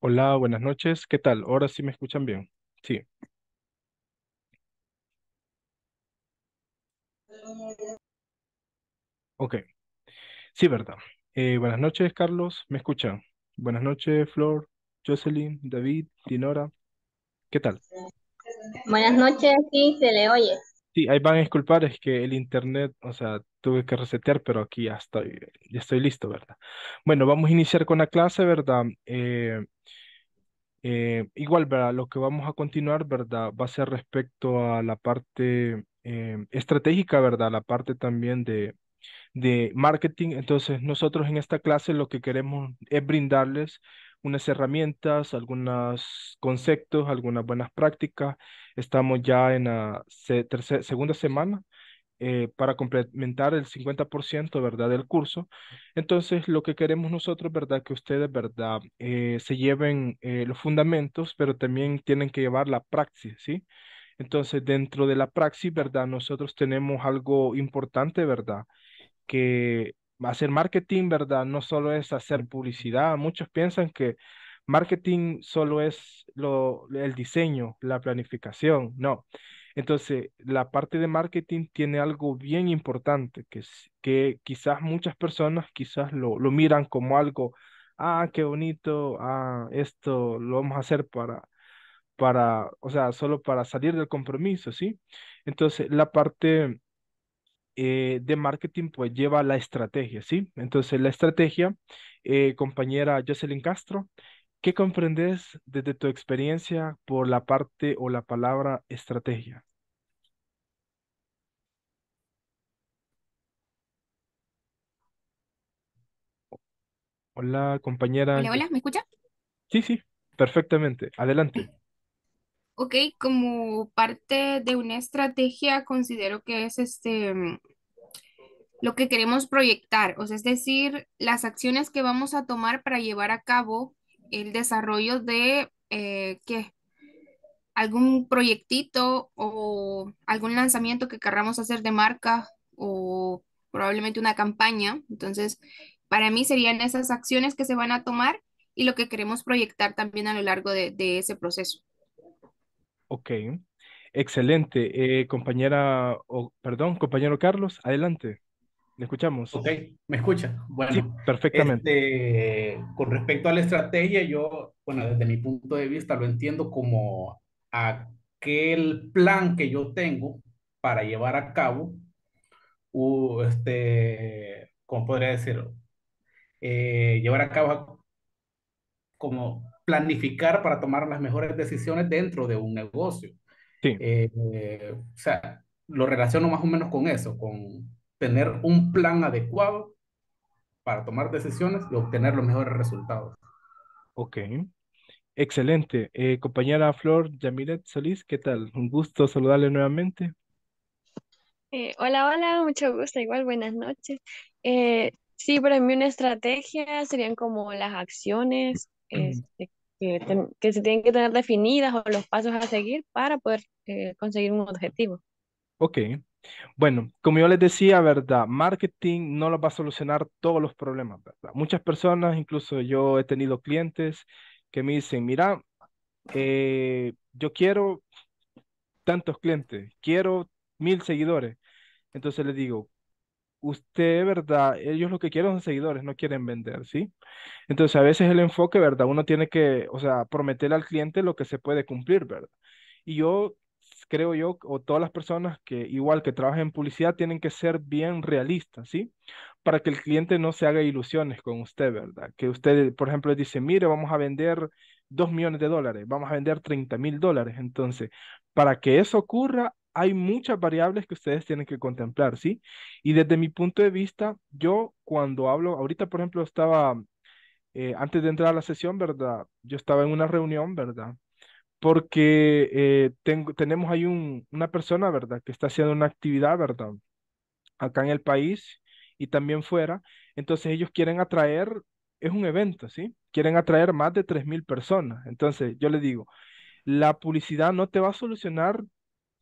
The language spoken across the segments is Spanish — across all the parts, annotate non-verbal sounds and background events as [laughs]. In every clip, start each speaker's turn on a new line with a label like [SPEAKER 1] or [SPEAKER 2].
[SPEAKER 1] Hola, buenas noches. ¿Qué tal? Ahora sí me escuchan bien. Sí, ok. Sí, verdad. Eh, buenas noches, Carlos. ¿Me escuchan? Buenas noches, Flor, Jocelyn, David, Dinora. ¿Qué tal?
[SPEAKER 2] Buenas noches, sí, se le oye.
[SPEAKER 1] Sí, ahí van a disculpar, es que el internet, o sea, tuve que resetear, pero aquí ya estoy, ya estoy listo, ¿verdad? Bueno, vamos a iniciar con la clase, ¿verdad? Eh, eh, igual, ¿verdad? Lo que vamos a continuar, ¿verdad? Va a ser respecto a la parte eh, estratégica, ¿verdad? La parte también de de marketing. Entonces, nosotros en esta clase lo que queremos es brindarles unas herramientas, algunos conceptos, algunas buenas prácticas. Estamos ya en la se- terce- segunda semana eh, para complementar el 50%, ¿verdad?, del curso. Entonces, lo que queremos nosotros, ¿verdad?, que ustedes, ¿verdad?, eh, se lleven eh, los fundamentos, pero también tienen que llevar la praxis, ¿sí? Entonces, dentro de la praxis, ¿verdad? Nosotros tenemos algo importante, ¿verdad? que hacer marketing, ¿verdad? No solo es hacer publicidad. Muchos piensan que marketing solo es lo, el diseño, la planificación. No. Entonces, la parte de marketing tiene algo bien importante, que, que quizás muchas personas quizás lo, lo miran como algo, ah, qué bonito, ah, esto lo vamos a hacer para, para, o sea, solo para salir del compromiso, ¿sí? Entonces, la parte eh, de marketing pues lleva la estrategia, ¿sí? Entonces la estrategia, eh, compañera Jocelyn Castro, ¿qué comprendes desde tu experiencia por la parte o la palabra estrategia? Hola, compañera.
[SPEAKER 3] Hola, hola, ¿me escucha?
[SPEAKER 1] Sí, sí, perfectamente. Adelante.
[SPEAKER 3] Ok, como parte de una estrategia, considero que es este mm, lo que queremos proyectar, o sea, es decir, las acciones que vamos a tomar para llevar a cabo el desarrollo de eh, algún proyectito o algún lanzamiento que querramos hacer de marca o probablemente una campaña. Entonces, para mí serían esas acciones que se van a tomar y lo que queremos proyectar también a lo largo de ese proceso.
[SPEAKER 1] Ok, excelente. Eh, compañera, o perdón, compañero Carlos, adelante. Le escuchamos.
[SPEAKER 4] Ok, ¿me escucha?
[SPEAKER 1] Sí,
[SPEAKER 4] Bueno,
[SPEAKER 1] perfectamente.
[SPEAKER 4] este, con respecto a la estrategia, yo, bueno, desde mi punto de vista lo entiendo como aquel plan que yo tengo para llevar a cabo, este, ¿cómo podría decirlo? Eh, llevar a cabo como planificar para tomar las mejores decisiones dentro de un negocio.
[SPEAKER 1] Sí.
[SPEAKER 4] Eh, eh, o sea, lo relaciono más o menos con eso, con tener un plan adecuado para tomar decisiones y obtener los mejores resultados.
[SPEAKER 1] Ok. Excelente. Eh, compañera Flor Yamilet Solís, ¿qué tal? Un gusto saludarle nuevamente.
[SPEAKER 5] Eh, hola, hola, mucho gusto, igual buenas noches. Eh, sí, para mí una estrategia serían como las acciones [clears throat] este, que, ten- que se tienen que tener definidas o los pasos a seguir para poder eh, conseguir un objetivo.
[SPEAKER 1] Ok. Bueno, como yo les decía, ¿verdad? Marketing no los va a solucionar todos los problemas, ¿verdad? Muchas personas, incluso yo he tenido clientes que me dicen, mira, eh, yo quiero tantos clientes, quiero mil seguidores. Entonces les digo, usted, ¿verdad? Ellos lo que quieren son seguidores, no quieren vender, ¿sí? Entonces, a veces el enfoque, ¿verdad? Uno tiene que, o sea, prometerle al cliente lo que se puede cumplir, ¿verdad? Y yo creo yo, o todas las personas que igual que trabajan en publicidad, tienen que ser bien realistas, ¿sí? Para que el cliente no se haga ilusiones con usted, ¿verdad? Que usted, por ejemplo, dice, mire, vamos a vender dos millones de dólares, vamos a vender treinta mil dólares. Entonces, para que eso ocurra, hay muchas variables que ustedes tienen que contemplar, ¿sí? Y desde mi punto de vista, yo cuando hablo, ahorita, por ejemplo, estaba eh, antes de entrar a la sesión, ¿verdad? Yo estaba en una reunión, ¿verdad? Porque eh, tengo, tenemos ahí un, una persona, ¿verdad? Que está haciendo una actividad, ¿verdad? Acá en el país y también fuera. Entonces ellos quieren atraer, es un evento, ¿sí? Quieren atraer más de 3.000 personas. Entonces yo le digo, la publicidad no te va a solucionar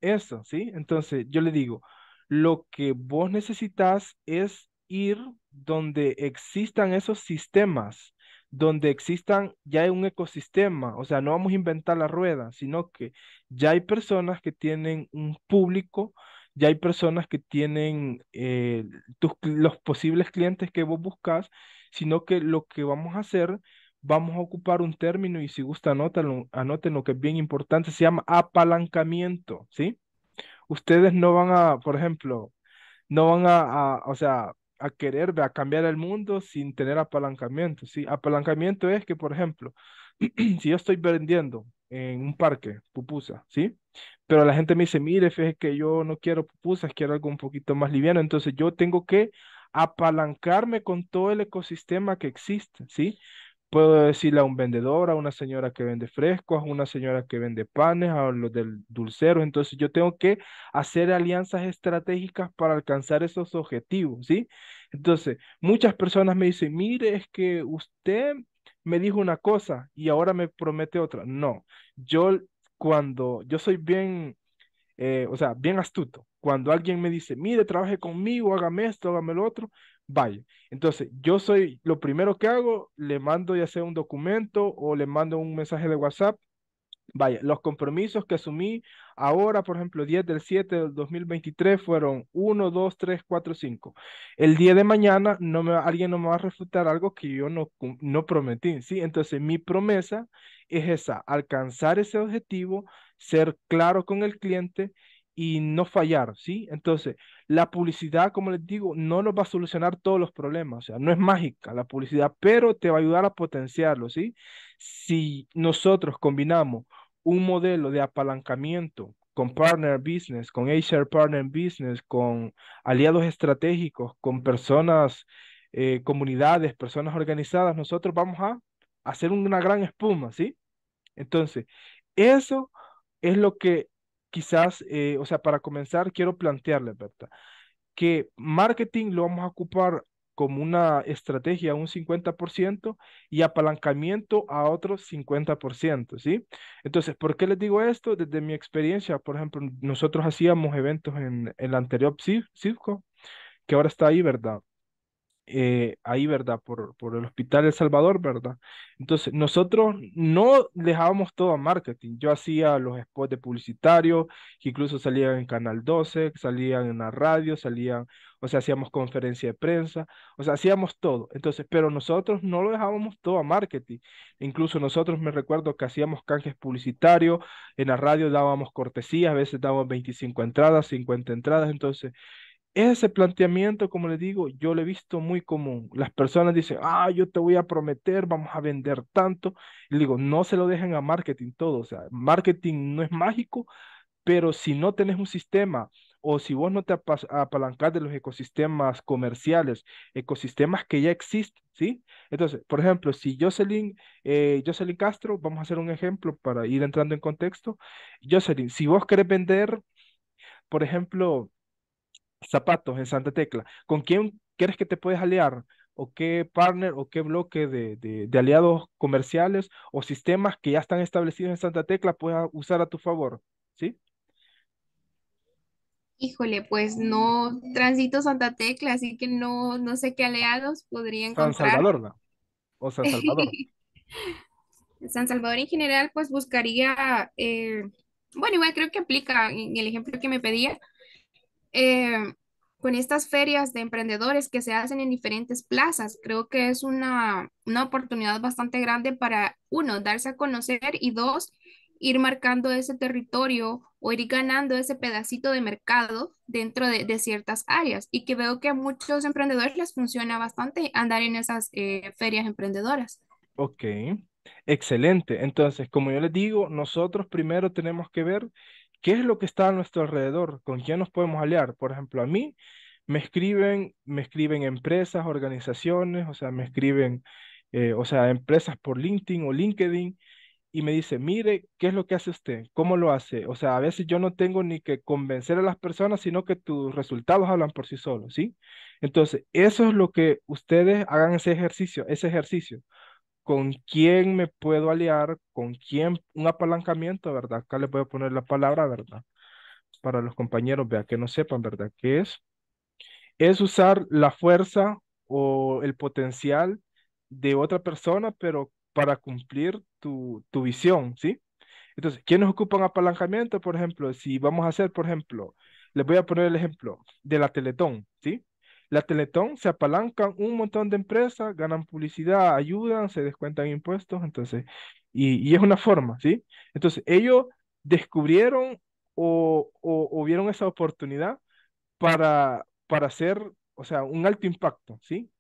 [SPEAKER 1] eso, ¿sí? Entonces yo le digo, lo que vos necesitas es ir donde existan esos sistemas donde existan ya un ecosistema, o sea, no vamos a inventar la rueda, sino que ya hay personas que tienen un público, ya hay personas que tienen eh, tus, los posibles clientes que vos buscas, sino que lo que vamos a hacer, vamos a ocupar un término y si gusta anótenlo, anoten lo que es bien importante, se llama apalancamiento, ¿sí? Ustedes no van a, por ejemplo, no van a, a, o sea, a querer a cambiar el mundo sin tener apalancamiento, ¿sí? Apalancamiento es que, por ejemplo, [clears throat] si yo estoy vendiendo en un parque pupusa, ¿sí? Pero la gente me dice, mire, fíjese que yo no quiero pupusas, quiero algo un poquito más liviano, entonces yo tengo que apalancarme con todo el ecosistema que existe, ¿sí? Puedo decirle a un vendedor, a una señora que vende frescos, a una señora que vende panes, a los del dulcero. Entonces yo tengo que hacer alianzas estratégicas para alcanzar esos objetivos, ¿sí? Entonces, muchas personas me dicen, mire, es que usted me dijo una cosa y ahora me promete otra. No, yo cuando yo soy bien, eh, o sea, bien astuto. Cuando alguien me dice, mire, trabaje conmigo, hágame esto, hágame lo otro, vaya. Entonces, yo soy, lo primero que hago, le mando ya sea un documento o le mando un mensaje de WhatsApp. Vaya, los compromisos que asumí ahora, por ejemplo, 10 del 7 del 2023 fueron 1, 2, 3, 4, 5. El día de mañana no me, alguien no me va a refutar algo que yo no, no prometí, ¿sí? Entonces, mi promesa es esa, alcanzar ese objetivo, ser claro con el cliente y no fallar, ¿sí? Entonces, la publicidad, como les digo, no nos va a solucionar todos los problemas, o sea, no es mágica la publicidad, pero te va a ayudar a potenciarlo, ¿sí? Si nosotros combinamos un modelo de apalancamiento con partner business, con HR partner business, con aliados estratégicos, con personas, eh, comunidades, personas organizadas, nosotros vamos a hacer una gran espuma, ¿sí? Entonces, eso es lo que quizás, eh, o sea, para comenzar, quiero plantearles, ¿verdad? Que marketing lo vamos a ocupar como una estrategia un 50% y apalancamiento a otros 50%, ¿sí? Entonces, ¿por qué les digo esto? Desde mi experiencia, por ejemplo, nosotros hacíamos eventos en, el anterior CIFCO, que ahora está ahí, ¿verdad? Eh, ahí, ¿verdad? Por, por el Hospital El Salvador, ¿verdad? Entonces, nosotros no dejábamos todo a marketing. Yo hacía los spots de publicitario, que incluso salían en Canal 12, salían en la radio, salían, o sea, hacíamos conferencia de prensa, o sea, hacíamos todo. Entonces, pero nosotros no lo dejábamos todo a marketing. Incluso nosotros me recuerdo que hacíamos canjes publicitarios, en la radio dábamos cortesías, a veces dábamos 25 entradas, 50 entradas, entonces ese planteamiento, como le digo, yo lo he visto muy común. Las personas dicen, ah, yo te voy a prometer, vamos a vender tanto. Y digo, no se lo dejen a marketing todo. O sea, marketing no es mágico, pero si no tenés un sistema o si vos no te apalancás de los ecosistemas comerciales, ecosistemas que ya existen, ¿sí? Entonces, por ejemplo, si Jocelyn, eh, Jocelyn Castro, vamos a hacer un ejemplo para ir entrando en contexto. Jocelyn, si vos querés vender, por ejemplo, zapatos en Santa Tecla, ¿con quién quieres que te puedes aliar? ¿O qué partner o qué bloque de, de, aliados comerciales o sistemas que ya están establecidos en Santa Tecla puedas usar a tu favor? ¿Sí?
[SPEAKER 3] Híjole, pues no transito Santa Tecla, así que no, no sé qué aliados podría encontrar.
[SPEAKER 1] San Salvador, ¿no? O San [laughs] Salvador.
[SPEAKER 3] San Salvador en general, pues buscaría, eh, bueno, igual creo que aplica en el ejemplo que me pedía, eh, con estas ferias de emprendedores que se hacen en diferentes plazas. Creo que es una, una oportunidad bastante grande para, uno, darse a conocer y dos, ir marcando ese territorio o ir ganando ese pedacito de mercado dentro de, de ciertas áreas y que veo que a muchos emprendedores les funciona bastante andar en esas eh, ferias emprendedoras.
[SPEAKER 1] Ok, excelente. Entonces, como yo les digo, nosotros primero tenemos que ver ¿Qué es lo que está a nuestro alrededor? ¿Con quién nos podemos aliar? Por ejemplo, a mí me escriben, me escriben empresas, organizaciones, o sea, me escriben, eh, o sea, empresas por LinkedIn o LinkedIn y me dice, mire, ¿qué es lo que hace usted? ¿Cómo lo hace? O sea, a veces yo no tengo ni que convencer a las personas, sino que tus resultados hablan por sí solos, ¿sí? Entonces, eso es lo que ustedes hagan ese ejercicio, ese ejercicio con quién me puedo aliar, con quién, un apalancamiento, ¿verdad? Acá les voy a poner la palabra, ¿verdad? Para los compañeros, vea, que no sepan, ¿verdad? ¿Qué es? Es usar la fuerza o el potencial de otra persona, pero para cumplir tu, tu visión, ¿sí? Entonces, ¿quiénes ocupan apalancamiento? Por ejemplo, si vamos a hacer, por ejemplo, les voy a poner el ejemplo de la Teletón, ¿sí? La Teletón se apalancan un montón de empresas, ganan publicidad, ayudan, se descuentan impuestos, entonces, y, y es una forma, ¿sí? Entonces, ellos descubrieron o, o, vieron esa oportunidad para, para hacer, o sea, un alto impacto, ¿sí?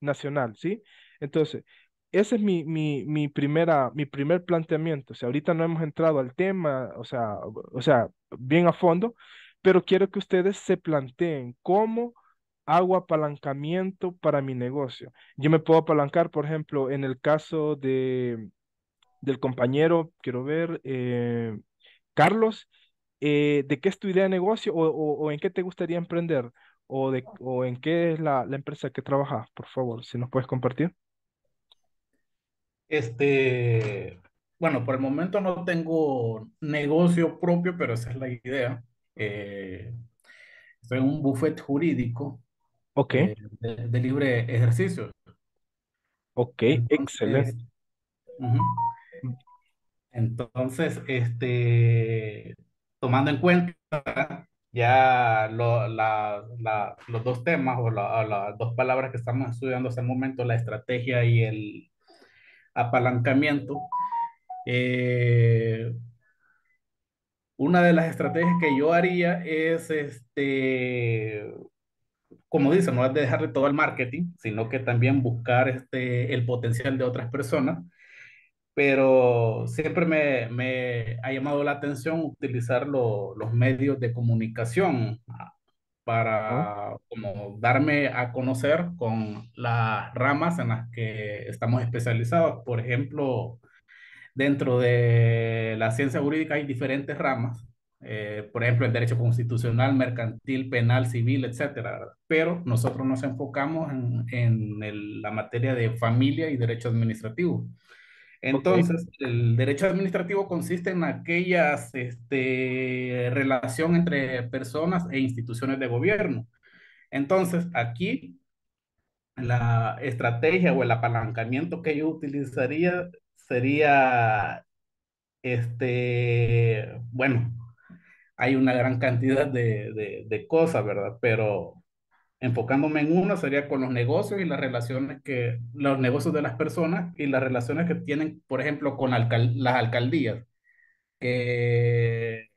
[SPEAKER 1] Nacional, ¿sí? Entonces, ese es mi, mi, mi primera, mi primer planteamiento. O sea, ahorita no hemos entrado al tema, o sea, o sea, bien a fondo, pero quiero que ustedes se planteen cómo hago apalancamiento para mi negocio. Yo me puedo apalancar, por ejemplo, en el caso de, del compañero, quiero ver, eh, Carlos, eh, ¿de qué es tu idea de negocio o, o- en qué te gustaría emprender? O, de, o en qué es la, la empresa que trabajas, por favor, si nos puedes compartir.
[SPEAKER 4] Este, bueno, por el momento no tengo negocio propio, pero esa es la idea. Eh, un buffet jurídico
[SPEAKER 1] Ok,
[SPEAKER 4] eh, de, de libre ejercicio.
[SPEAKER 1] ok,
[SPEAKER 4] Entonces,
[SPEAKER 1] excelente.
[SPEAKER 4] ujú. Entonces, este, tomando en cuenta ya lo- la- la- los dos temas o, la- o las dos palabras que estamos estudiando hasta el momento, la estrategia y el apalancamiento, eh, una de las estrategias que yo haría es, este, como dice, no es de dejarle todo al marketing, sino que también buscar este, el potencial de otras personas pero siempre me, me ha llamado la atención utilizar lo- los medios de comunicación ah, para como darme a conocer con las ramas en las que estamos especializados. Por ejemplo, dentro de la ciencia jurídica hay diferentes ramas. Eh, por ejemplo, el derecho constitucional, mercantil, penal, civil, etcétera. Pero nosotros nos enfocamos en, en el- la materia de familia y derecho administrativo. Entonces, el derecho administrativo consiste en aquellas este, relación entre personas e instituciones de gobierno. Entonces, aquí la estrategia o el apalancamiento que yo utilizaría sería, este, bueno, hay una gran cantidad de, de, de cosas, ¿verdad? Pero enfocándome en uno sería con los negocios y las relaciones que, los negocios de las personas y las relaciones que tienen, por ejemplo, con alcal- las alcaldías, que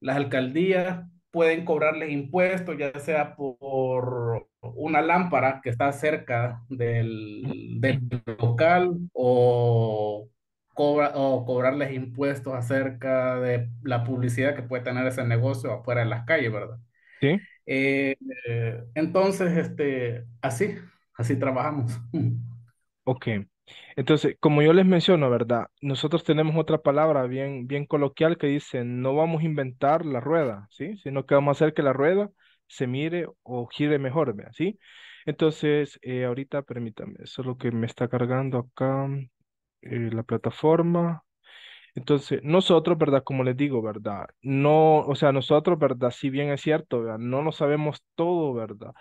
[SPEAKER 4] las alcaldías pueden cobrarles impuestos, ya sea por una lámpara que está cerca del, del local o, cobra, o cobrarles impuestos acerca de la publicidad que puede tener ese negocio afuera de las calles, ¿verdad?
[SPEAKER 1] sí.
[SPEAKER 4] Eh, eh, entonces, este, así, así trabajamos.
[SPEAKER 1] Ok. Entonces, como yo les menciono, ¿verdad? Nosotros tenemos otra palabra bien, bien coloquial que dice, no vamos a inventar la rueda, ¿sí? Sino que vamos a hacer que la rueda se mire o gire mejor. ¿sí? Entonces, eh, ahorita permítame, eso es lo que me está cargando acá eh, la plataforma. Entonces, nosotros, ¿verdad? Como les digo, ¿verdad? No, o sea, nosotros, ¿verdad? Si bien es cierto, ¿verdad? No lo sabemos todo, ¿verdad?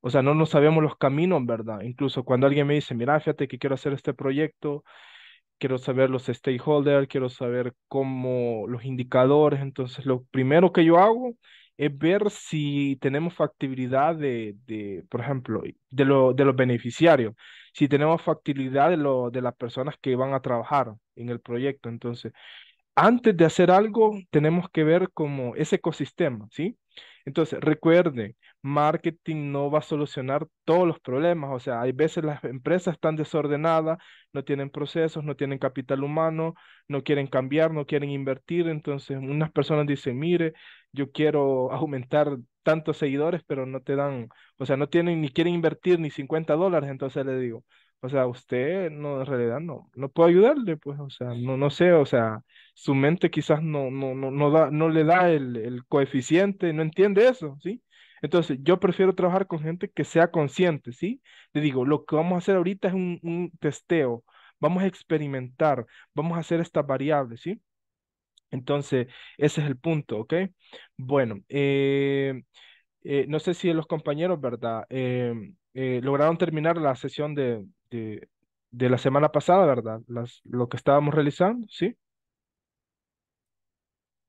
[SPEAKER 1] O sea, no nos sabemos los caminos, ¿verdad? Incluso cuando alguien me dice, mira, fíjate que quiero hacer este proyecto, quiero saber los stakeholders, quiero saber cómo los indicadores, entonces lo primero que yo hago es ver si tenemos factibilidad de, de por ejemplo, de, lo, de los beneficiarios, si tenemos factibilidad de, lo, de las personas que van a trabajar en el proyecto. Entonces, antes de hacer algo, tenemos que ver como ese ecosistema, ¿sí? Entonces, recuerden, marketing no va a solucionar todos los problemas. O sea, hay veces las empresas están desordenadas, no tienen procesos, no tienen capital humano, no quieren cambiar, no quieren invertir. Entonces, unas personas dicen, mire, yo quiero [laughs] aumentar tantos seguidores, pero no te dan, o sea, no tienen ni quieren invertir ni 50 dólares. Entonces le digo, o sea, usted no, en realidad no, no puedo ayudarle, pues, o sea, no, no sé, o sea su mente quizás no, no, no, no da, no le da el, coeficiente, no entiende eso, ¿sí? Entonces, yo prefiero trabajar con gente que sea consciente, ¿sí? Le digo, lo que vamos a hacer ahorita es un, un testeo, vamos a experimentar, vamos a hacer estas variables, ¿sí? Entonces, ese es el punto, ¿ok? Bueno, eh, eh, no sé si los compañeros, ¿verdad? Eh, eh, lograron terminar la sesión de, de, de la semana pasada, ¿verdad? Las, lo que estábamos realizando, ¿sí?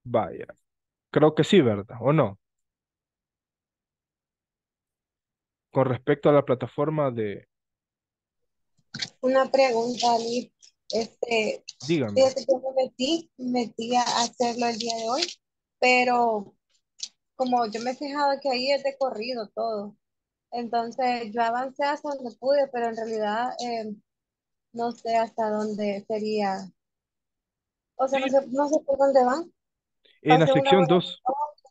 [SPEAKER 1] Vaya, creo que sí, ¿verdad? ¿O no? Con respecto a la plataforma de,
[SPEAKER 6] Una pregunta, Ali. Este,
[SPEAKER 1] dígame.
[SPEAKER 6] fíjate que me metí, metí a hacerlo el día de hoy, pero como yo me he fijado que ahí es de corrido todo. Entonces yo avancé hasta donde pude, pero en realidad eh, no sé hasta dónde sería. O sea, no sé, no sé por dónde van.
[SPEAKER 1] En la
[SPEAKER 6] Pasé
[SPEAKER 1] sección
[SPEAKER 6] hora
[SPEAKER 1] 2,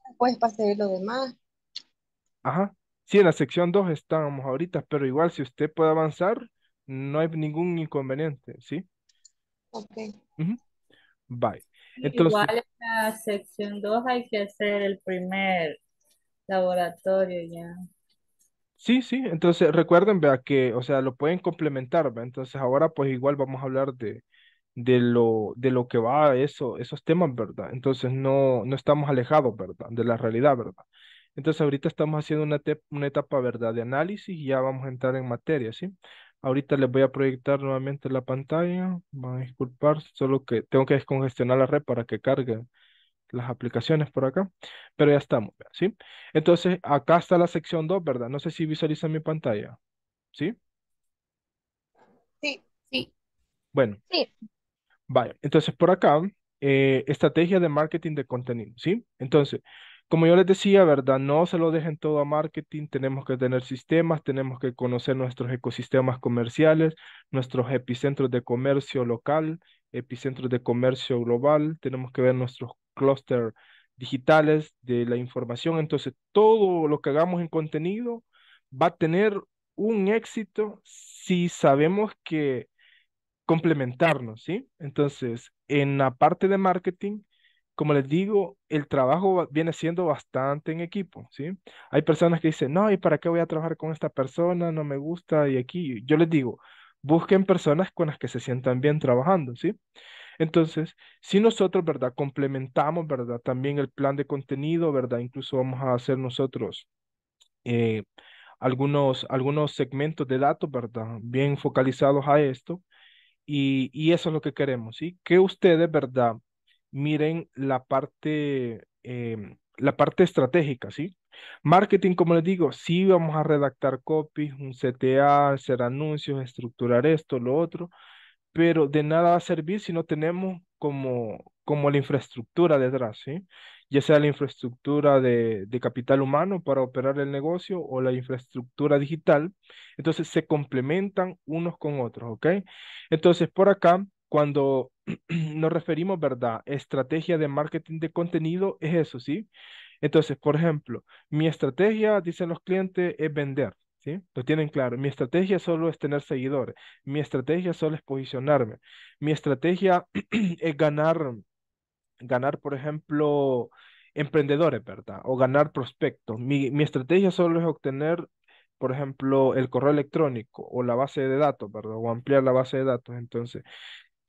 [SPEAKER 6] después pasé lo demás.
[SPEAKER 1] ajá. Sí, en la sección 2 estábamos ahorita, pero igual si usted puede avanzar, no hay ningún inconveniente, ¿sí?
[SPEAKER 6] Ok.
[SPEAKER 1] Bye. Entonces,
[SPEAKER 7] Igual en la sección 2 hay que hacer el primer laboratorio ya.
[SPEAKER 1] Sí, sí, entonces recuerden, vea que, o sea, lo pueden complementar. Entonces ahora pues igual vamos a hablar de, de lo, de lo que va eso, esos temas, ¿verdad? Entonces no, no estamos alejados, ¿verdad? De la realidad, ¿verdad? Entonces ahorita estamos haciendo una etapa, ¿verdad? De análisis y ya vamos a entrar en materia, ¿sí? Ahorita les voy a proyectar nuevamente la pantalla, van a disculpar, solo que tengo que descongestionar la red para que cargue las aplicaciones por acá, pero ya estamos, ¿sí? Entonces acá está la sección 2, ¿verdad? No sé si visualizan mi pantalla, ¿sí?
[SPEAKER 6] Sí,
[SPEAKER 3] Sí.
[SPEAKER 1] Bueno.
[SPEAKER 5] Sí.
[SPEAKER 1] Vaya, entonces por acá, eh, estrategia de marketing de contenido, ¿sí? Entonces, como yo les decía, ¿verdad? No se lo dejen todo a marketing, tenemos que tener sistemas, tenemos que conocer nuestros ecosistemas comerciales, nuestros epicentros de comercio local, epicentros de comercio global, tenemos que ver nuestros clústeres digitales de la información, entonces todo lo que hagamos en contenido va a tener un éxito si sabemos que complementarnos, ¿sí? Entonces, en la parte de marketing, como les digo, el trabajo viene siendo bastante en equipo, ¿sí? Hay personas que dicen, no, ¿y para qué voy a trabajar con esta persona? No me gusta, y aquí yo les digo, busquen personas con las que se sientan bien trabajando, ¿sí? Entonces, si nosotros, ¿verdad? Complementamos, ¿verdad? También el plan de contenido, ¿verdad? Incluso vamos a hacer nosotros eh, algunos, algunos segmentos de datos, ¿verdad? Bien focalizados a esto y, y eso es lo que queremos, ¿sí? Que ustedes, ¿verdad? Miren la parte, em, la parte estratégica, ¿sí? Marketing, como les digo, sí vamos a redactar copies, un CTA, hacer anuncios, estructurar esto, lo otro, pero de nada va a servir si no tenemos como, como la infraestructura detrás, ¿sí? Ya sea la infraestructura de, de capital humano para operar el negocio o la infraestructura digital. Entonces se complementan unos con otros, ¿ok? Entonces por acá, cuando [clears throat] nos referimos, ¿verdad? Estrategia de marketing de contenido es eso, ¿sí? Entonces, por ejemplo, mi estrategia, dicen los clientes, es vender. ¿Sí? Lo tienen claro. Mi estrategia solo es tener seguidores. Mi estrategia solo es posicionarme. Mi estrategia [clears throat] es ganar, ganar, por ejemplo, emprendedores, ¿verdad? O ganar prospectos. Mi, mi estrategia solo es obtener, por ejemplo, el correo electrónico o la base de datos, ¿verdad? O ampliar la base de datos. Entonces,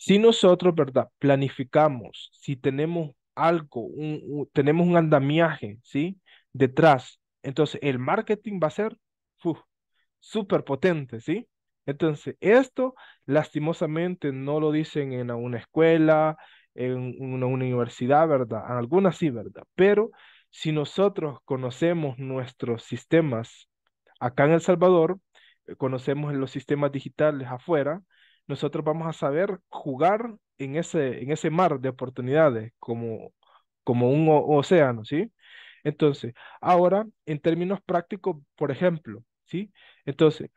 [SPEAKER 1] si nosotros, ¿verdad? Planificamos, si tenemos algo, un- tenemos un andamiaje, ¿sí? Detrás, entonces el marketing va a ser súper potente, ¿sí? Entonces, esto lastimosamente no lo dicen en una escuela, en una universidad, ¿verdad? En algunas sí, ¿verdad? Pero si nosotros conocemos nuestros sistemas acá en El Salvador, eh, conocemos los sistemas digitales afuera, nosotros vamos a saber jugar en ese, en ese mar de oportunidades como, como un océano, ¿sí? Entonces, ahora, en términos prácticos, por ejemplo, ¿sí? Entonces,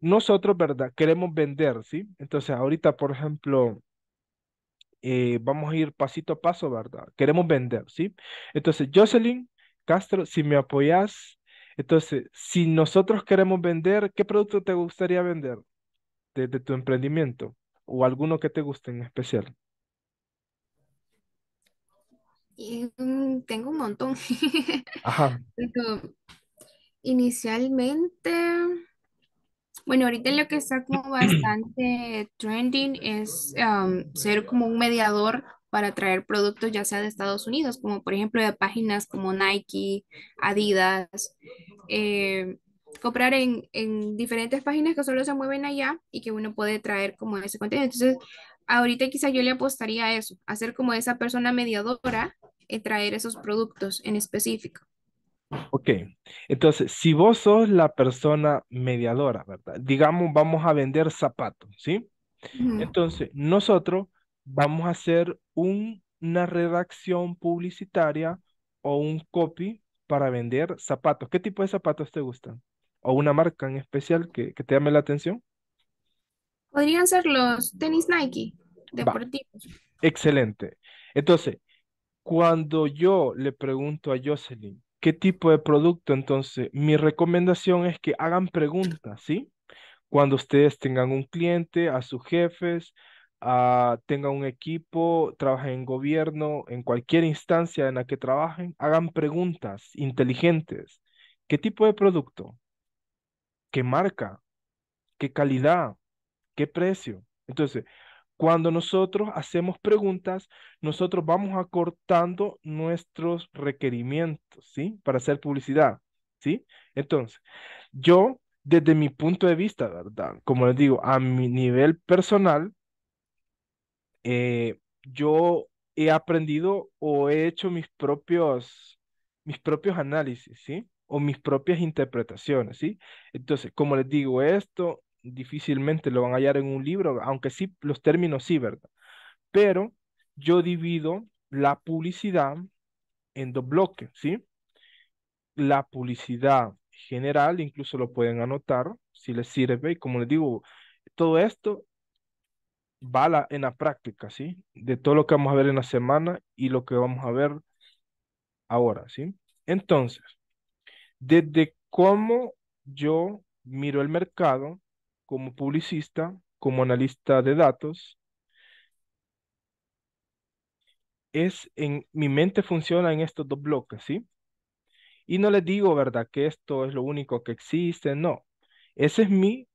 [SPEAKER 1] nosotros, ¿verdad? Queremos vender, ¿sí? Entonces, ahorita, por ejemplo, eh, vamos a ir pasito a paso, ¿verdad? Queremos vender, ¿sí? Entonces, Jocelyn Castro, si me apoyas, entonces, si nosotros queremos vender, ¿qué producto te gustaría vender de, de tu emprendimiento? O alguno que te guste en especial.
[SPEAKER 3] Y, mm, tengo un montón. [laughs]
[SPEAKER 1] Ajá,
[SPEAKER 3] Pero inicialmente, bueno, ahorita lo que está como bastante trending es um, ser como un mediador para traer productos ya sea de Estados Unidos, como por ejemplo de páginas como Nike, Adidas. eh, comprar en, en diferentes páginas que solo se mueven allá y que uno puede traer como ese contenido. Entonces, ahorita quizá yo le apostaría a eso, a ser como esa persona mediadora en traer esos productos en específico.
[SPEAKER 1] Ok, entonces, si vos sos la persona mediadora, ¿verdad? Digamos, vamos a vender zapatos, ¿sí? Entonces, nosotros vamos a hacer un- una redacción publicitaria o un copy para vender zapatos. ¿Qué tipo de zapatos te gustan? ¿O una marca en especial que, que te llame la atención?
[SPEAKER 3] Podrían ser los tenis Nike
[SPEAKER 1] Va,
[SPEAKER 3] deportivos.
[SPEAKER 1] excelente. Entonces, cuando yo le pregunto a Jocelyn qué tipo de producto, entonces mi recomendación es que hagan preguntas, ¿sí? Cuando ustedes tengan un cliente, a sus jefes, a, tengan un equipo, trabajen en gobierno, en cualquier instancia en la que trabajen, hagan preguntas inteligentes. ¿Qué tipo de producto? ¿Qué marca? ¿Qué calidad? ¿Qué precio? Entonces, cuando nosotros hacemos preguntas, nosotros vamos acortando nuestros requerimientos, ¿sí? Para hacer publicidad, ¿sí? Entonces, yo, desde mi punto de vista, ¿verdad? Como les digo, a mi nivel personal, eh, yo he aprendido o he hecho mis propios, mis propios análisis, ¿sí? O mis propias interpretaciones, ¿sí? Entonces, como les digo, esto difícilmente lo van a hallar en un libro, aunque sí, los términos sí, ¿verdad? Pero yo divido la publicidad en dos bloques, ¿sí? La publicidad general, incluso lo pueden anotar si les sirve, y como les digo, todo esto va en la práctica, ¿sí? De todo lo que vamos a ver en la semana y lo que vamos a ver ahora, ¿sí? Entonces, desde cómo yo miro el mercado como publicista, como analista de datos, es en mi mente funciona en estos dos bloques, ¿sí? Y no les digo, ¿verdad?, que esto es lo único que existe, no. Esa es mi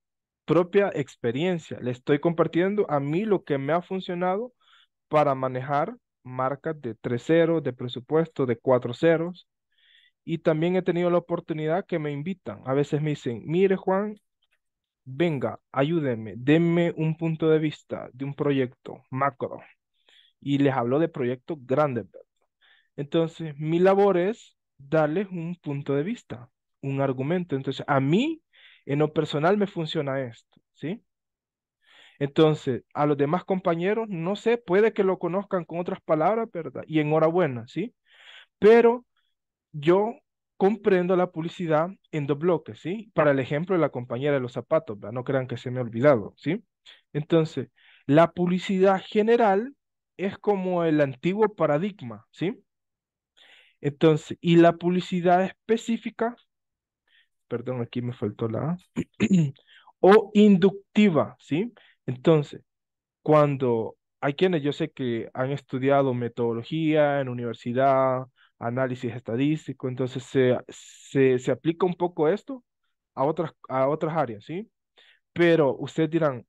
[SPEAKER 1] propia experiencia. Le estoy compartiendo a mí lo que me ha funcionado para manejar marcas de tres ceros, de presupuesto de cuatro ceros. Y también he tenido la oportunidad que me invitan. A veces me dicen, mire Juan, venga, ayúdenme, denme un punto de vista de un proyecto macro. Y les hablo de proyectos grandes. Entonces, mi labor es darles un punto de vista, un argumento. Entonces, a mí, en lo personal, me funciona esto, ¿sí? Entonces, a los demás compañeros, no sé, puede que lo conozcan con otras palabras, ¿verdad? Y enhorabuena, ¿sí? Pero yo comprendo la publicidad en dos bloques, ¿sí? Para el ejemplo de la compañera de los zapatos, ¿verdad? No crean que se me ha olvidado, ¿sí? Entonces, la publicidad general es como el antiguo paradigma, ¿sí? Entonces, y la publicidad específica, perdón, aquí me faltó la [clears throat] o inductiva, ¿sí? Entonces, cuando hay quienes yo sé que han estudiado metodología en universidad, análisis estadístico, entonces se, se, se aplica un poco esto a otras, a otras áreas, ¿sí? Pero ustedes dirán,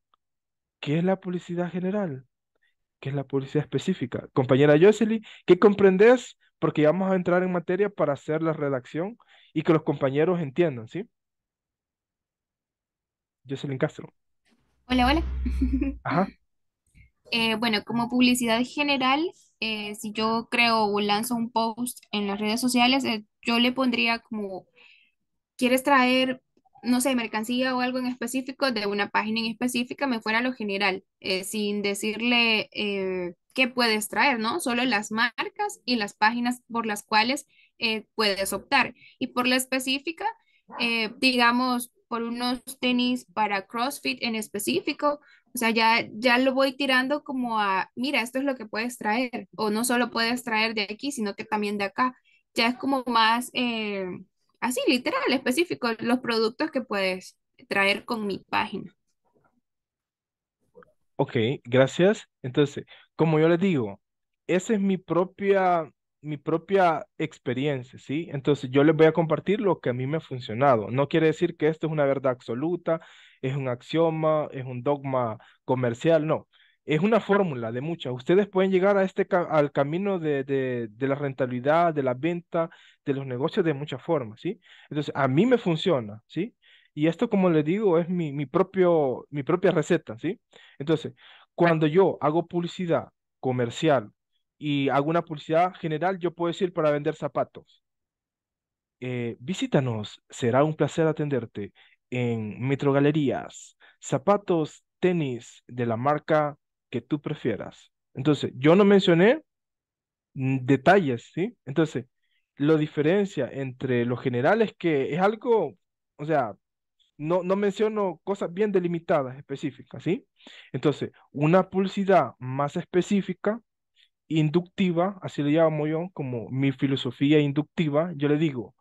[SPEAKER 1] ¿qué es la publicidad general? ¿Qué es la publicidad específica? Compañera Jocelyn, ¿qué comprendes? Porque ya vamos a entrar en materia para hacer la redacción y que los compañeros entiendan, ¿sí? Jocelyn Castro.
[SPEAKER 3] Hola, hola.
[SPEAKER 1] Ajá. [laughs]
[SPEAKER 3] Eh, bueno, como publicidad general, eh, si yo creo o lanzo un post en las redes sociales, eh, yo le pondría como, ¿quieres traer, no sé, mercancía o algo en específico de una página en específica? Me fuera lo general, eh, sin decirle qué puedes traer, ¿no? Solo las marcas y las páginas por las cuales puedes optar. Y por la específica, digamos, por unos tenis para CrossFit en específico o sea, ya, ya lo voy tirando como a, mira, esto es lo que puedes traer, o no solo puedes traer de aquí, sino que también de acá. Ya es como más, eh, así, literal, específico, los productos que puedes traer con mi página.
[SPEAKER 1] Ok, gracias. Entonces, como yo les digo, esa es mi propia, mi propia experiencia, ¿sí? Entonces, yo les voy a compartir lo que a mí me ha funcionado. No quiere decir que esto es una verdad absoluta, es un axioma, es un dogma comercial, no. Es una fórmula de muchas. Ustedes pueden llegar a este, al camino de, de, de la rentabilidad, de la venta, de los negocios de muchas formas, ¿sí? Entonces, a mí me funciona, ¿sí? Y esto, como les digo, es mi, mi propio, mi propia receta, ¿sí? Entonces, cuando yo hago publicidad comercial y hago una publicidad general, yo puedo decir para vender zapatos. Eh, visítanos, será un placer atenderte en Metro Galerías, zapatos, tenis de la marca que tú prefieras. Entonces, yo no mencioné mm, detalles, ¿sí? Entonces, lo diferencia entre lo general es que es algo, o sea, no, no menciono cosas bien delimitadas, específicas, ¿sí? Entonces, una publicidad más específica, inductiva, así le llamo yo, como mi filosofía inductiva, yo le digo,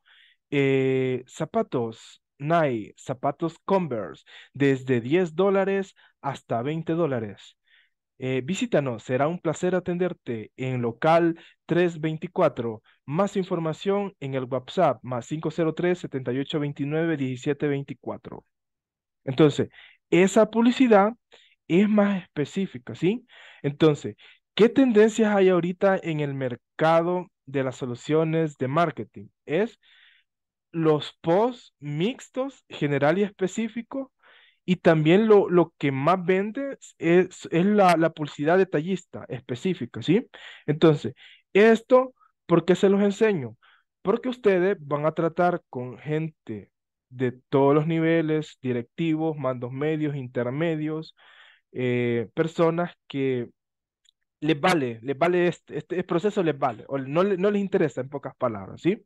[SPEAKER 1] eh, zapatos Nike, zapatos Converse, desde 10 dólares hasta 20 dólares. Eh, visítanos, será un placer atenderte en local 324. Más información en el WhatsApp más 503-7829-1724. Entonces, esa publicidad es más específica, ¿sí? Entonces, ¿qué tendencias hay ahorita en el mercado de las soluciones de marketing? Es los posts mixtos, general y específico, y también lo, lo que más vende es, es la, la publicidad detallista específica, ¿sí? Entonces, esto, ¿por qué se los enseño? Porque ustedes van a tratar con gente de todos los niveles, directivos, mandos medios, intermedios, eh, personas que les vale, les vale este, este proceso les vale, o no, no les interesa en pocas palabras, ¿sí?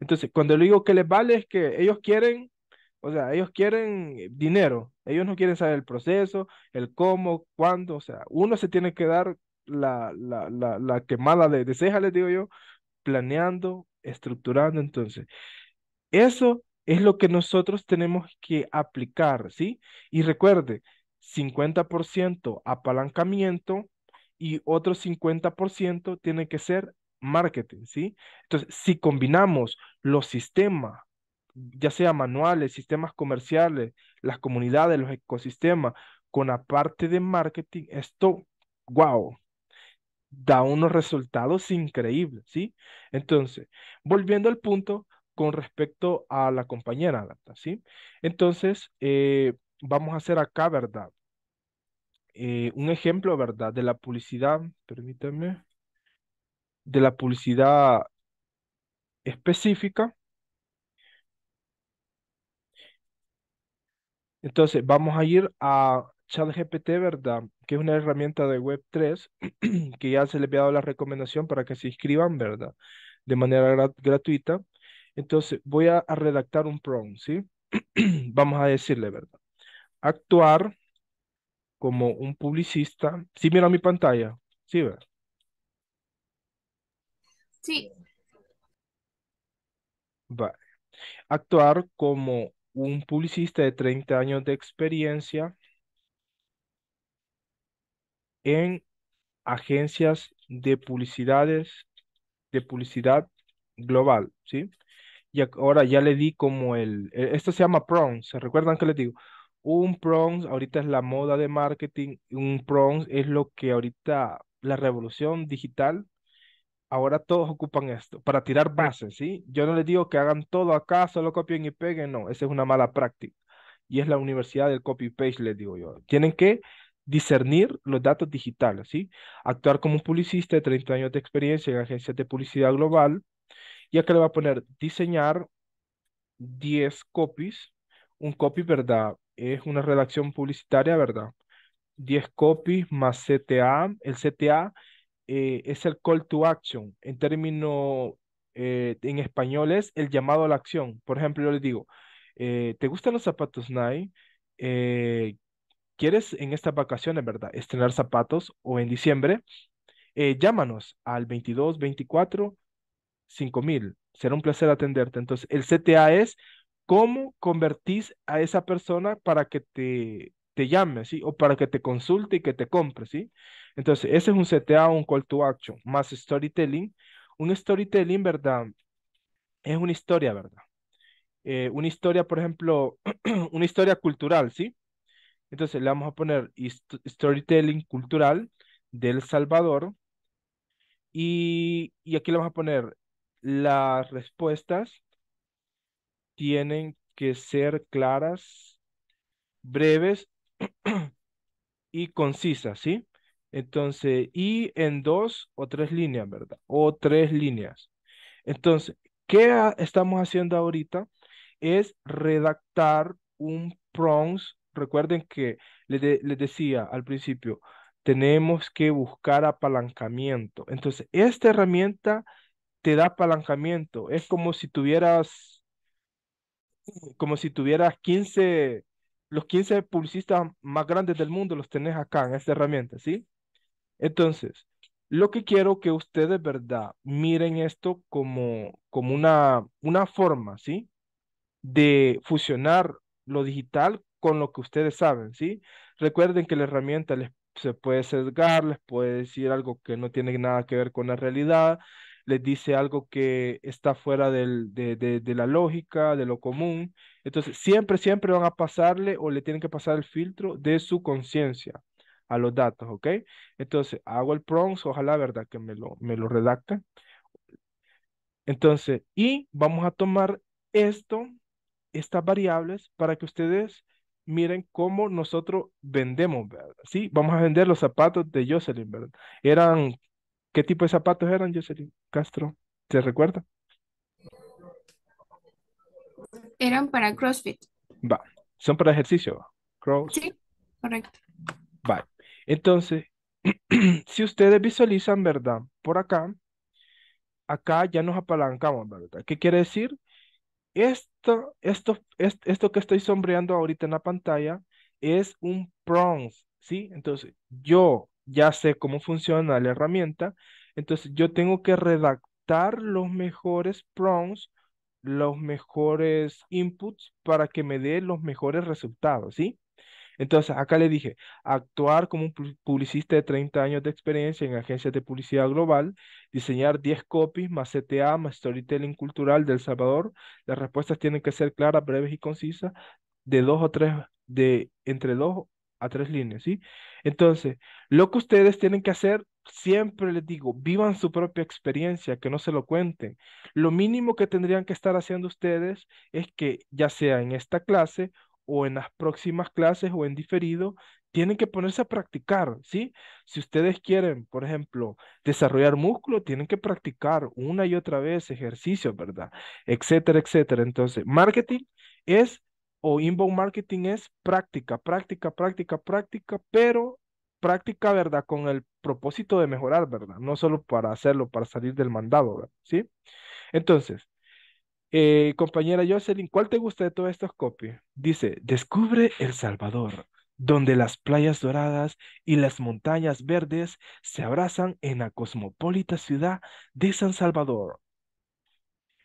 [SPEAKER 1] Entonces, cuando le digo que les vale es que ellos quieren, o sea, ellos quieren dinero, ellos no quieren saber el proceso, el cómo, cuándo, o sea, uno se tiene que dar la, la, la, la quemada de, de ceja, les digo yo, planeando, estructurando, entonces, eso es lo que nosotros tenemos que aplicar, ¿sí? Y recuerde, 50% apalancamiento y otro 50% tiene que ser marketing, ¿sí? Entonces, si combinamos los sistemas, ya sea manuales, sistemas comerciales, las comunidades, los ecosistemas, con la parte de marketing, esto, wow, da unos resultados increíbles, ¿sí? Entonces, volviendo al punto con respecto a la compañera. ¿sí? Entonces, eh, vamos a hacer acá, ¿verdad? Eh, un ejemplo, ¿verdad? De la publicidad, permítame, de la publicidad específica. Entonces, vamos a ir a ChatGPT, ¿verdad? Que es una herramienta de Web3 [clears throat] que ya se les había dado la recomendación para que se inscriban, ¿verdad? De manera gratuita. Entonces, voy a, redactar un prompt, ¿sí? [clears throat] vamos a decirle, ¿verdad? Actuar como un publicista. ¿Sí mira mi pantalla? Sí, ¿verdad?
[SPEAKER 3] Sí.
[SPEAKER 1] Va. Actuar como un publicista de 30 años de experiencia en agencias de publicidades, de publicidad global, ¿sí? Y ahora ya le di como el, e, esto se llama prompts, ¿se recuerdan que les digo? Un prompt ahorita es la moda de marketing, un prompt es lo que ahorita la revolución digital, ahora todos ocupan esto para tirar bases, ¿sí? Yo no les digo que hagan todo acá, solo copien y peguen, no, esa es una mala práctica. Y es la universidad del copy-paste, les digo yo. Tienen que discernir los datos digitales, ¿sí? Actuar como un publicista de 30 años de experiencia en agencias de publicidad global. Y acá le va a poner diseñar 10 copies. Un copy, ¿verdad? Es una redacción publicitaria, ¿verdad? 10 copies más CTA. El CTA eh, es el call to action. En término, eh, en español es el llamado a la acción. Por ejemplo, yo les digo, eh, ¿te gustan los zapatos Nike? ¿Quieres en estas vacaciones, verdad, estrenar zapatos o en diciembre? llámanos al 22 24 5000. Será un placer atenderte. Entonces, el CTA es cómo convertís a esa persona para que te, te llame, ¿sí? O para que te consulte y que te compre, ¿sí? Entonces, ese es un CTA, un call to action, más storytelling. Un storytelling, ¿verdad? Es una historia, ¿verdad? Eh, una historia, por ejemplo, [clears throat] una historia cultural, ¿sí? Entonces le vamos a poner storytelling cultural del Salvador y, y aquí le vamos a poner las respuestas tienen que ser claras, breves [clears throat] y concisas, ¿sí? Entonces, y en dos o tres líneas, ¿verdad? O tres líneas. Entonces, ¿qué estamos haciendo ahorita? Es redactar un prompt. Recuerden que les, les decía al principio, tenemos que buscar apalancamiento. Entonces, esta herramienta te da apalancamiento. Es como si tuvieras, como si tuvieras 15, los 15 publicistas más grandes del mundo los tenés acá en esta herramienta, ¿sí? Entonces, lo que quiero que ustedes, ¿verdad? Miren esto como, como una, una forma, ¿sí? De fusionar lo digital con lo que ustedes saben, ¿sí? Recuerden que la herramienta les se puede sesgar, les puede decir algo que no tiene nada que ver con la realidad, les dice algo que está fuera del, de, de, de la lógica, de lo común. Entonces, siempre, siempre van a pasarle o le tienen que pasar el filtro de su conciencia a los datos, ¿ok? Entonces, hago el prompt, ojalá, ¿verdad? Que me lo, me lo redacten. Entonces, y vamos a tomar esto, estas variables, para que ustedes miren cómo nosotros vendemos, ¿verdad? Sí, vamos a vender los zapatos de Jocelyn, ¿verdad? Eran, ¿qué tipo de zapatos eran, Jocelyn Castro? ¿Se recuerda?
[SPEAKER 3] Eran para CrossFit.
[SPEAKER 1] Va, son para ejercicio, va. Cross.
[SPEAKER 3] Sí, correcto.
[SPEAKER 1] Va. Entonces, [clears throat] si ustedes visualizan, ¿verdad? Por acá, acá ya nos apalancamos, ¿verdad? ¿Qué quiere decir? Esto, esto, es- esto que estoy sombreando ahorita en la pantalla es un prompt, ¿sí? Entonces, yo ya sé cómo funciona la herramienta, entonces yo tengo que redactar los mejores prompts, los mejores inputs para que me dé los mejores resultados, ¿sí? Entonces, acá le dije, actuar como un pu- publicista de 30 años de experiencia en agencias de publicidad global, diseñar 10 copies más CTA más storytelling cultural de El Salvador. Las respuestas tienen que ser claras, breves y concisas, de dos o tres, de entre dos a tres líneas, ¿sí? Entonces, lo que ustedes tienen que hacer, siempre les digo, vivan su propia experiencia, que no se lo cuenten. Lo mínimo que tendrían que estar haciendo ustedes es que, ya sea en esta clase, o en las próximas clases o en diferido, tienen que ponerse a practicar, ¿sí? Si ustedes quieren, por ejemplo, desarrollar músculo, tienen que practicar una y otra vez ejercicios, ¿verdad? Etcétera, etcétera. Entonces, marketing es, o inbound marketing es práctica, práctica, práctica, práctica, pero práctica, ¿verdad? Con el propósito de mejorar, ¿verdad? No solo para hacerlo, para salir del mandado. ¿Sí? Entonces, eh, compañera Jocelyn, ¿cuál te gusta de todos estos copies? Dice, descubre El Salvador, donde las playas doradas y las montañas verdes se abrazan en la cosmopolita ciudad de San Salvador.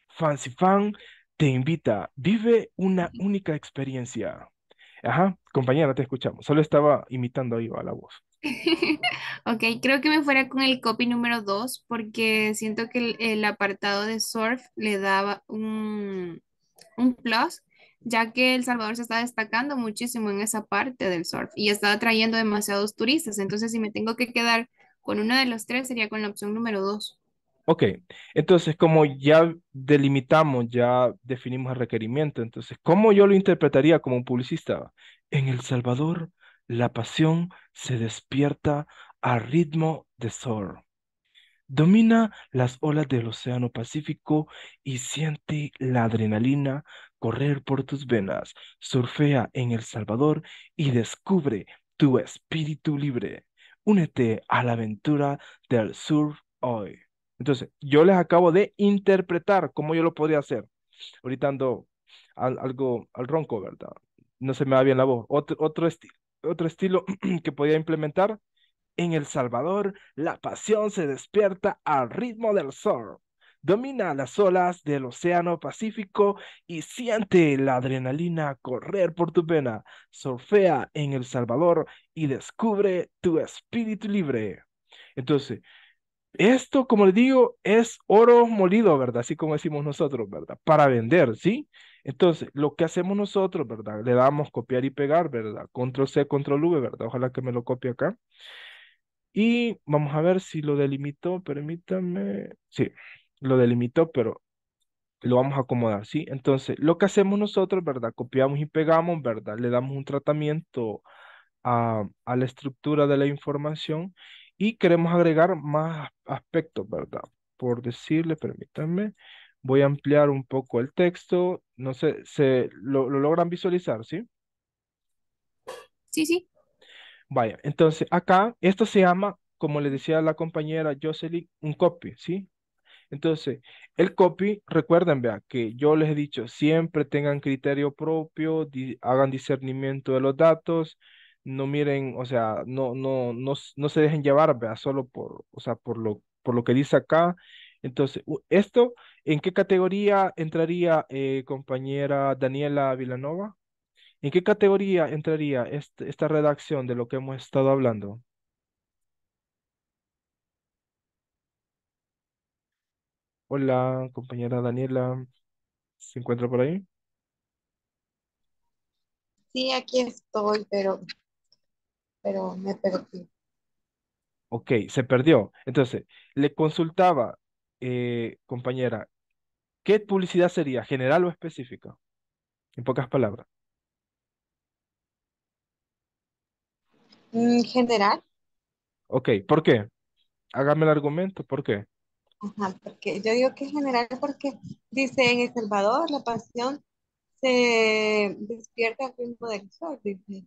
[SPEAKER 1] Fancy Fan te invita, vive una única experiencia. Ajá, compañera, te escuchamos. Solo estaba imitando ahí va la voz. [laughs]
[SPEAKER 3] Ok, creo que me fuera con el copy número 2 porque siento que el, el apartado de surf le daba un, un plus, ya que El Salvador se está destacando muchísimo en esa parte del surf y está atrayendo demasiados turistas. Entonces, si me tengo que quedar con uno de los tres, sería con la opción número 2.
[SPEAKER 1] Ok, entonces como ya delimitamos, ya definimos el requerimiento, entonces, ¿cómo yo lo interpretaría como un publicista? En El Salvador, la pasión se despierta al ritmo de surf. Domina las olas del Océano Pacífico y siente la adrenalina correr por tus venas. Surfea en El Salvador y descubre tu espíritu libre. Únete a la aventura del surf hoy. Entonces, yo les acabo de interpretar cómo yo lo podría hacer. Ahorita ando al- algo al ronco, ¿verdad? No se me va bien la voz. Otro, otro, otro estilo [clears throat] que podía implementar. En El Salvador, la pasión se despierta al ritmo del surf. Domina las olas del Océano Pacífico y siente la adrenalina correr por tu vena. Surfea en El Salvador y descubre tu espíritu libre. Entonces, esto, como les digo, es oro molido, ¿verdad? Así como decimos nosotros, ¿verdad? Para vender, ¿sí? Entonces, lo que hacemos nosotros, ¿verdad? Le damos copiar y pegar, ¿verdad? Control C, control V, ¿verdad? Ojalá que me lo copie acá. Y vamos a ver si lo delimitó, permítame. Sí, lo delimitó, pero lo vamos a acomodar, ¿sí? Entonces, lo que hacemos nosotros, ¿verdad? Copiamos y pegamos, ¿verdad? Le damos un tratamiento a, a la estructura de la información y queremos agregar más aspectos, ¿verdad? Por decirle, permítanme, voy a ampliar un poco el texto. No sé, ¿se lo, lo logran visualizar, sí?
[SPEAKER 3] Sí, sí.
[SPEAKER 1] Vaya, entonces acá, esto se llama, como le decía la compañera Jocelyn, un copy, ¿sí? Entonces, el copy, recuerden, vea, que yo les he dicho, siempre tengan criterio propio, di- hagan discernimiento de los datos, no miren, o sea, no, no, no, no se dejen llevar, vea, solo por, o sea, por lo, por lo que dice acá. Entonces, esto, ¿en qué categoría entraría, eh, compañera Daniela Vilanova? ¿En qué categoría entraría este- esta redacción de lo que hemos estado hablando? Hola, compañera Daniela, ¿se encuentra por ahí?
[SPEAKER 6] Sí, aquí estoy, pero, pero me perdí.
[SPEAKER 1] Ok, se perdió. Entonces, le consultaba, eh, compañera, ¿qué publicidad sería? ¿General o específica? En pocas palabras.
[SPEAKER 6] En general,
[SPEAKER 1] Ok, ¿por qué? Hágame el argumento, ¿por qué?
[SPEAKER 6] ajá, porque yo digo que en general porque dice en El Salvador la pasión se despierta al ritmo del sol, dice.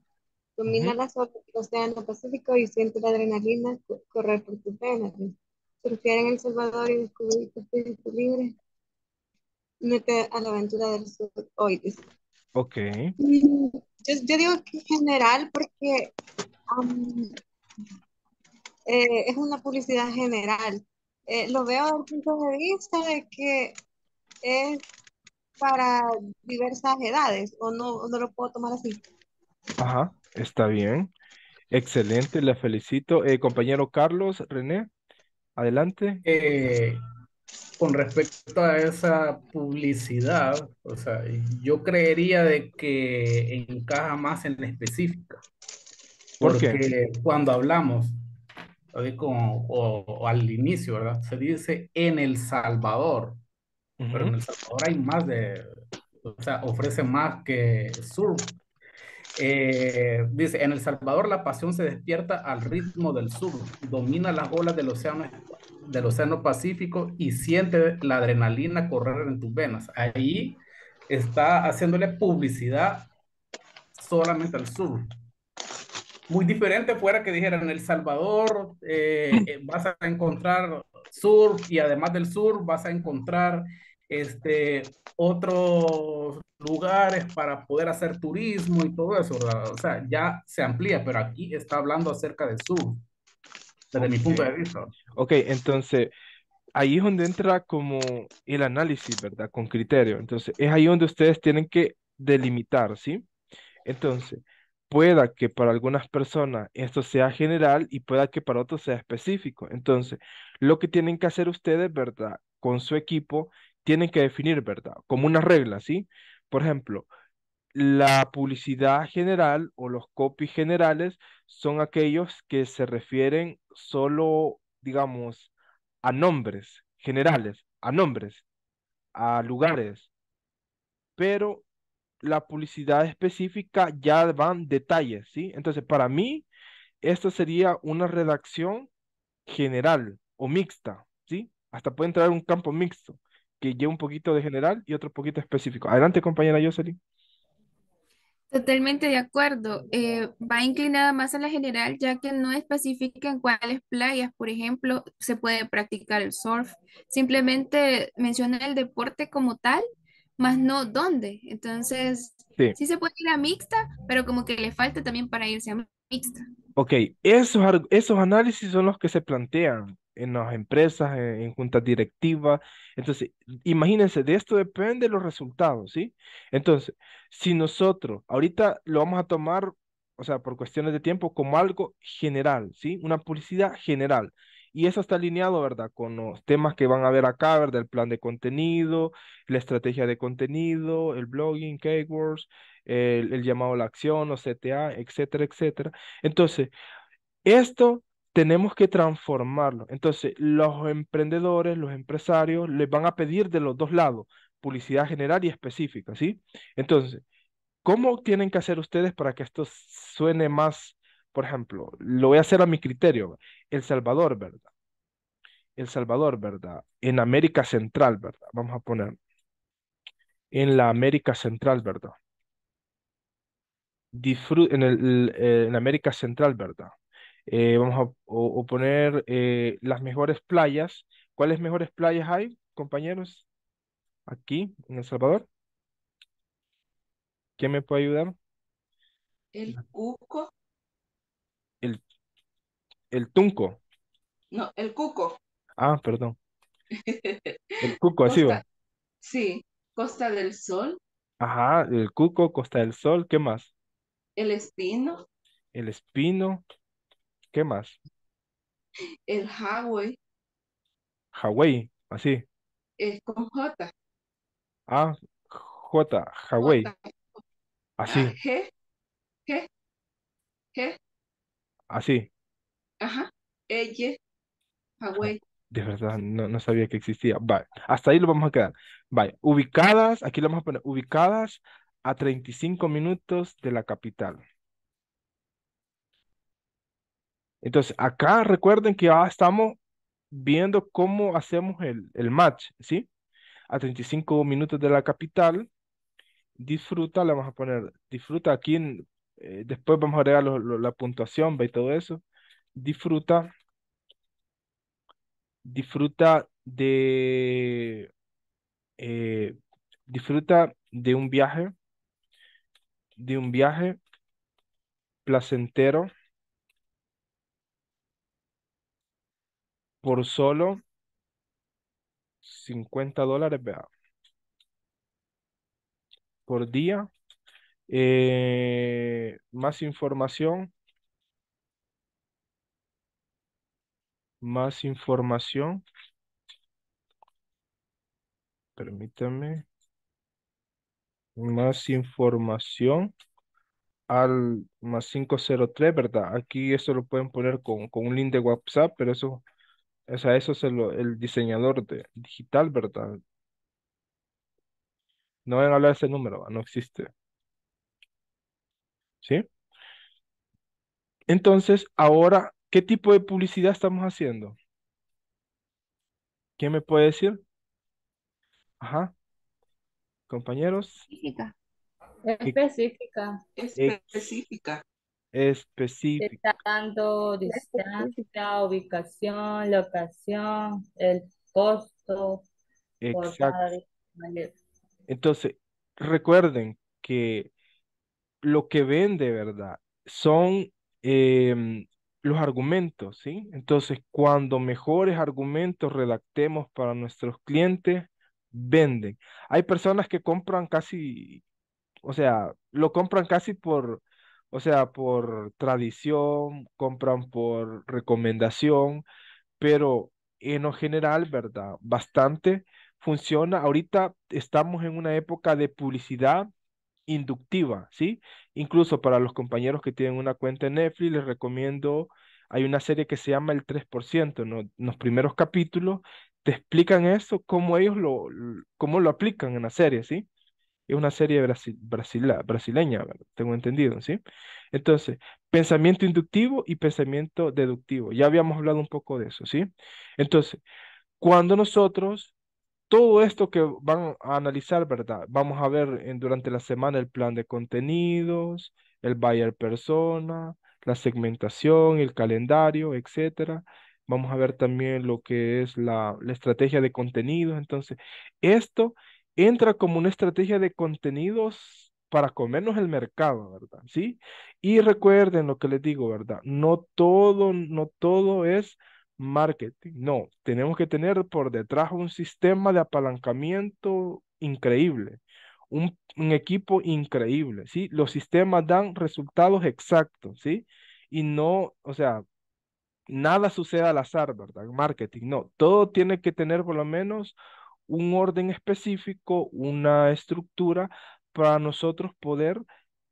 [SPEAKER 6] Domina
[SPEAKER 1] Ujú,
[SPEAKER 6] las olas del Océano Pacífico y siente la adrenalina co- correr por tus venas. Surfear en El Salvador y descubrir tu espíritu libre. Mete a la aventura del sur hoy, dice.
[SPEAKER 1] Ok,
[SPEAKER 6] Yo, yo digo que en general porque eh, es una publicidad general. Eh, lo veo desde el punto de vista de que es para diversas edades, o no, no lo puedo tomar así.
[SPEAKER 1] ajá, está bien. Excelente, le felicito. Eh, compañero Carlos, René, adelante.
[SPEAKER 4] Eh, con respecto a esa publicidad, o sea, yo creería de que encaja más en la específica,
[SPEAKER 1] ¿Por qué?
[SPEAKER 4] porque cuando hablamos, como- o, o al inicio, ¿verdad? Se dice en El Salvador, pero en El Salvador hay más de, o sea, ofrece más que surf. Eh, dice, en El Salvador la pasión se despierta al ritmo del surf, domina las olas del océano, del océano Pacífico y siente la adrenalina correr en tus venas. Ahí está haciéndole publicidad solamente al surf. Muy diferente fuera que dijeran en El Salvador eh, eh, vas a encontrar surf y además del surf vas a encontrar este, otros lugares para poder hacer turismo y todo eso. O sea, ya se amplía, pero aquí está hablando acerca del surf, desde mi punto de vista.
[SPEAKER 1] ok, entonces ahí es donde entra como el análisis, ¿verdad? Con criterio. Entonces, es ahí donde ustedes tienen que delimitar, ¿sí? Entonces, pueda que para algunas personas esto sea general y pueda que para otros sea específico. Entonces, lo que tienen que hacer ustedes, ¿verdad? Con su equipo, tienen que definir, ¿verdad? Como una regla, ¿sí? Por ejemplo, la publicidad general o los copies generales son aquellos que se refieren solo, digamos, a nombres generales, a nombres, a lugares, pero la publicidad específica ya van detalles, ¿sí? Entonces, para mí, esto sería una redacción general o mixta, ¿sí? Hasta puede entrar un campo mixto que lleve un poquito de general y otro poquito específico. Adelante, compañera Jocelyn.
[SPEAKER 3] Totalmente de acuerdo. Eh, va inclinada más a la general, ya que no especifica en cuáles playas, por ejemplo, se puede practicar el surf. Simplemente menciona el deporte como tal, más no dónde. Entonces,
[SPEAKER 1] Sí.
[SPEAKER 3] sí se puede ir a mixta, pero como que le falta también para irse a mixta.
[SPEAKER 1] Ok, esos, esos análisis son los que se plantean en las empresas, en, en juntas directivas. Entonces, imagínense, de esto dependen los resultados, ¿sí? Entonces, si nosotros ahorita lo vamos a tomar, o sea, por cuestiones de tiempo, como algo general, ¿sí? Una publicidad general. Y eso está alineado, ¿verdad? Con los temas que van a ver acá, ¿verdad? El plan de contenido, la estrategia de contenido, el blogging, keywords, el, el llamado a la acción, o CTA, etcétera, etcétera. Entonces, esto tenemos que transformarlo. Entonces, los emprendedores, los empresarios, les van a pedir de los dos lados. publicidad general y específica, ¿sí? Entonces, ¿cómo tienen que hacer ustedes para que esto suene más, por ejemplo, lo voy a hacer a mi criterio, El Salvador, ¿verdad? El Salvador, ¿verdad? En América Central, ¿verdad? Vamos a poner en la América Central, ¿verdad? Disfru en, el, en América Central, ¿verdad? Eh, vamos a o- o poner eh, las mejores playas. ¿Cuáles mejores playas hay, compañeros? Aquí, en El Salvador. ¿Quién me puede ayudar?
[SPEAKER 8] El cuco,
[SPEAKER 1] El, el Tunco.
[SPEAKER 8] no, el cuco.
[SPEAKER 1] Ah, perdón. [laughs] El Cuco, así va.
[SPEAKER 8] Sí, Costa del Sol,
[SPEAKER 1] Ajá, el Cuco, Costa del Sol, ¿qué más?
[SPEAKER 8] el Espino,
[SPEAKER 1] El Espino, ¿qué más?
[SPEAKER 8] el Hawái,
[SPEAKER 1] Hawái, así.
[SPEAKER 8] es con J,
[SPEAKER 1] Ah, J, Hawái,
[SPEAKER 8] J, ah,
[SPEAKER 1] así,
[SPEAKER 8] G, G, G,
[SPEAKER 1] así.
[SPEAKER 8] ajá, L, Hawái,
[SPEAKER 1] De verdad, no, no sabía que existía. Vale, hasta ahí lo vamos a quedar. Vale, ubicadas, aquí lo vamos a poner, ubicadas a 35 minutos de la capital. Entonces, acá recuerden que ya estamos viendo cómo hacemos el, el match, ¿sí? A 35 minutos de la capital, disfruta, le vamos a poner, disfruta aquí, eh, después vamos a agregar la puntuación, ¿ve? todo eso. Disfruta, disfruta de, eh, disfruta de un viaje, de un viaje placentero por solo 50 dólares, vea, por día. Eh, más información, más información, permítame, más información al más 503, ¿verdad? Aquí eso lo pueden poner con, con un link de WhatsApp, pero eso, o sea, eso es el diseñador de, digital, ¿verdad? No van a hablar de ese número, ¿va? no existe, ¿sí? Entonces, ahora, ¿qué tipo de publicidad estamos haciendo? ¿Quién me puede decir? Ajá, compañeros.
[SPEAKER 3] Específica.
[SPEAKER 7] Específica.
[SPEAKER 8] Específica,
[SPEAKER 7] Te está dando distancia, ubicación, locación, el costo
[SPEAKER 1] Exacto. Entonces, recuerden que lo que vende, ¿verdad? Son em, los argumentos, ¿sí? Entonces, cuando mejores argumentos redactemos para nuestros clientes, venden. Hay personas que compran casi, o sea, lo compran casi por, o sea, por tradición, compran por recomendación, pero en lo general, ¿verdad? Bastante funciona. Ahorita estamos en una época de publicidad inductiva, ¿sí? Incluso para los compañeros que tienen una cuenta en Netflix, les recomiendo, hay una serie que se llama El 3%, ¿no? Los primeros capítulos te explican eso, cómo ellos lo, cómo lo aplican en la serie, ¿sí? Es una serie brasi- brasila- brasileña. Tengo entendido, ¿sí? Entonces, pensamiento inductivo y pensamiento deductivo. Ya habíamos hablado un poco de eso, ¿sí? Entonces, cuando nosotros todo esto que van a analizar, ¿verdad? Vamos a ver durante la semana el plan de contenidos, el buyer persona, la segmentación, el calendario, etcétera. Vamos a ver también lo que es la, la estrategia de contenidos. Entonces, esto entra como una estrategia de contenidos para comernos el mercado, ¿verdad? ¿Sí? Y recuerden lo que les digo, ¿verdad? No todo, no todo es marketing. No, tenemos que tener por detrás un sistema de apalancamiento increíble, un, equipo increíble, ¿sí? Los sistemas dan resultados exactos, ¿sí? Y no, o sea, nada sucede al azar, ¿verdad? Marketing, no, todo tiene que tener por lo menos un orden específico, una estructura para nosotros poder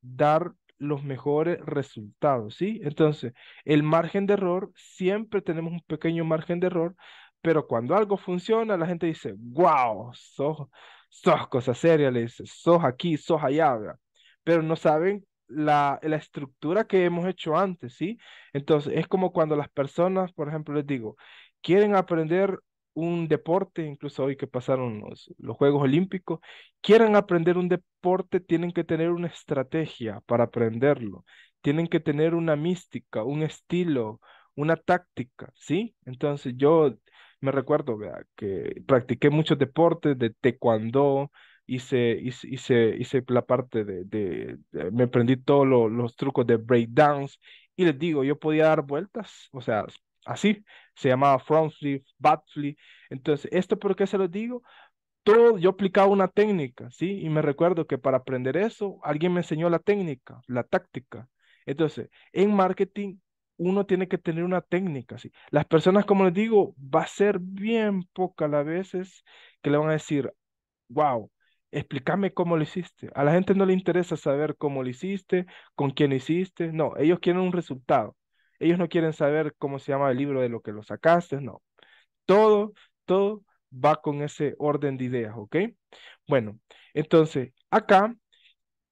[SPEAKER 1] dar los mejores resultados, ¿sí? Entonces, el margen de error, siempre tenemos un pequeño margen de error, pero cuando algo funciona, la gente dice, wow, sos, sos cosa seria, le dice, sos aquí, sos allá, ¿verdad? Pero no saben la, la estructura que hemos hecho antes, ¿sí? Entonces, es como cuando las personas, por ejemplo, les digo, quieren aprender un deporte, incluso hoy que pasaron los, los Juegos Olímpicos, quieren aprender un deporte, tienen que tener una estrategia para aprenderlo, tienen que tener una mística, un estilo, una táctica, ¿sí? Entonces yo me recuerdo que practiqué muchos deportes de taekwondo, hice, hice, hice, hice la parte de, de, me aprendí todos lo- los trucos de breakdance y les digo, yo podía dar vueltas, o sea, así, se llamaba front flip. Entonces, ¿esto por qué se lo digo? todo, yo aplicaba una técnica, ¿sí? Y me recuerdo que para aprender eso, alguien me enseñó la técnica, la táctica. Entonces, en marketing, uno tiene que tener una técnica, ¿sí? Las personas, como les digo, va a ser bien poca las veces que le van a decir, wow, explícame cómo lo hiciste. A la gente no le interesa saber cómo lo hiciste, con quién lo hiciste, no, ellos quieren un resultado. Ellos no quieren saber cómo se llama el libro de lo que lo sacaste, no. Todo, todo va con ese orden de ideas, ¿ok? Bueno, entonces, acá,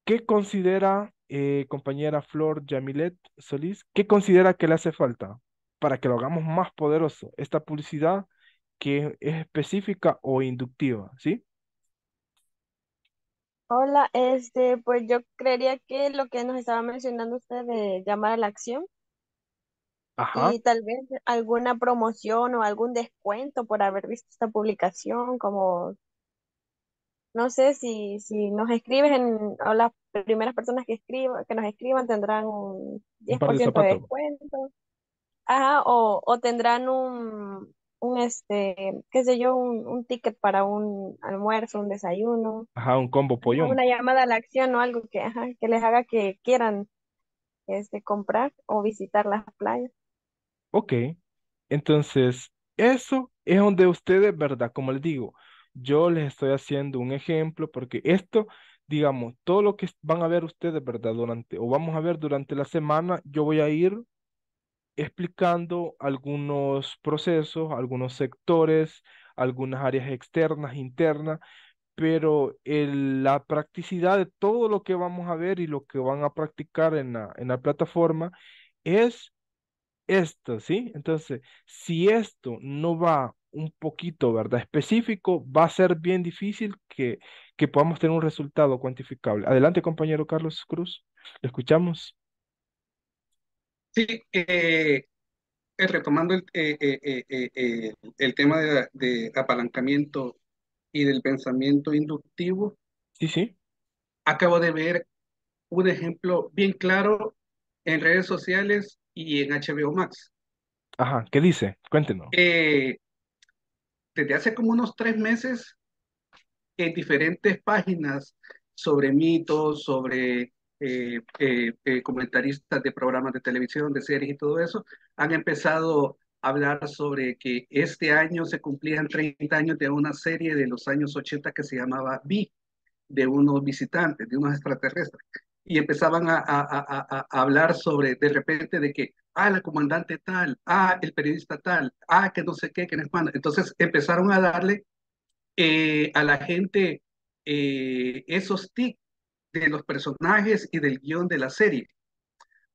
[SPEAKER 1] ¿qué considera, eh, compañera Flor Yamilet Solís, qué considera que le hace falta para que lo hagamos más poderoso? Esta publicidad que es específica o inductiva, ¿sí?
[SPEAKER 5] Hola, este, pues yo creería que lo que nos estaba mencionando usted de llamar a la acción
[SPEAKER 1] Ajá,
[SPEAKER 5] y tal vez alguna promoción o algún descuento por haber visto esta publicación, como no sé si, si nos escribes en, o las primeras personas que escriban, que nos escriban tendrán un
[SPEAKER 1] un
[SPEAKER 5] diez
[SPEAKER 1] par
[SPEAKER 5] por
[SPEAKER 1] de
[SPEAKER 5] ciento de
[SPEAKER 1] zapatos.
[SPEAKER 5] descuento, ajá, o, o tendrán un, un este, qué sé yo, un, un ticket para un almuerzo, un desayuno,
[SPEAKER 1] Ajá, un combo pollón.
[SPEAKER 5] una llamada a la acción o algo que, ajá, que les haga que quieran este, comprar o visitar las playas.
[SPEAKER 1] Ok, entonces eso es donde ustedes, ¿verdad? Como les digo, yo les estoy haciendo un ejemplo porque esto, digamos, todo lo que van a ver ustedes, ¿verdad? Durante, o vamos a ver durante la semana, yo voy a ir explicando algunos procesos, algunos sectores, algunas áreas externas, internas, pero el- la practicidad de todo lo que vamos a ver y lo que van a practicar en la, en la plataforma es esto, ¿sí? Entonces, si esto no va un poquito, ¿verdad? Específico, va a ser bien difícil que, que podamos tener un resultado cuantificable. Adelante, compañero Carlos Cruz, ¿le escuchamos?
[SPEAKER 9] Sí, eh, eh, retomando el, eh, eh, eh, eh, eh, el tema de, de apalancamiento y del pensamiento inductivo,
[SPEAKER 1] Sí, sí.
[SPEAKER 9] acabo de ver un ejemplo bien claro en redes sociales y en HBO Max.
[SPEAKER 1] Ajá, ¿qué dice? Cuéntenos.
[SPEAKER 9] Eh, desde hace como unos tres meses, en diferentes páginas sobre mitos, sobre eh, eh, comentaristas de programas de televisión, de series y todo eso, han empezado a hablar sobre que este año se cumplían 30 años de una serie de los años 80 que se llamaba Vi, de unos visitantes, de unos extraterrestres. Y empezaban a, a, a, a hablar sobre, de repente, de que, ah, la comandante tal, ah, el periodista tal, ah, que no sé qué, que no es cuándo. Entonces empezaron a darle eh, a la gente eh, esos tics de los personajes y del guion de la serie.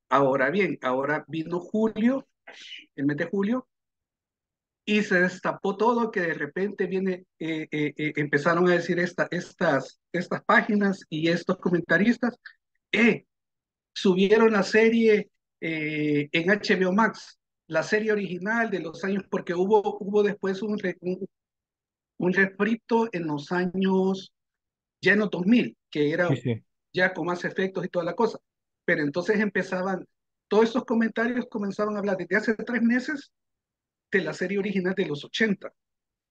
[SPEAKER 9] Ahora bien, ahora vino julio, el mes de julio, y se destapó todo que de repente viene, eh, eh, eh, empezaron a decir esta, estas, estas páginas y estos comentaristas, eh, subieron la serie eh, en HBO Max, la serie original de los años, porque hubo, hubo después un, un, un refrito en los años ya en los 2000, que era
[SPEAKER 1] Sí, sí.
[SPEAKER 9] ya con más efectos y toda la cosa. Pero entonces empezaban, todos esos comentarios comenzaban a hablar desde hace tres meses de la serie original de los 80.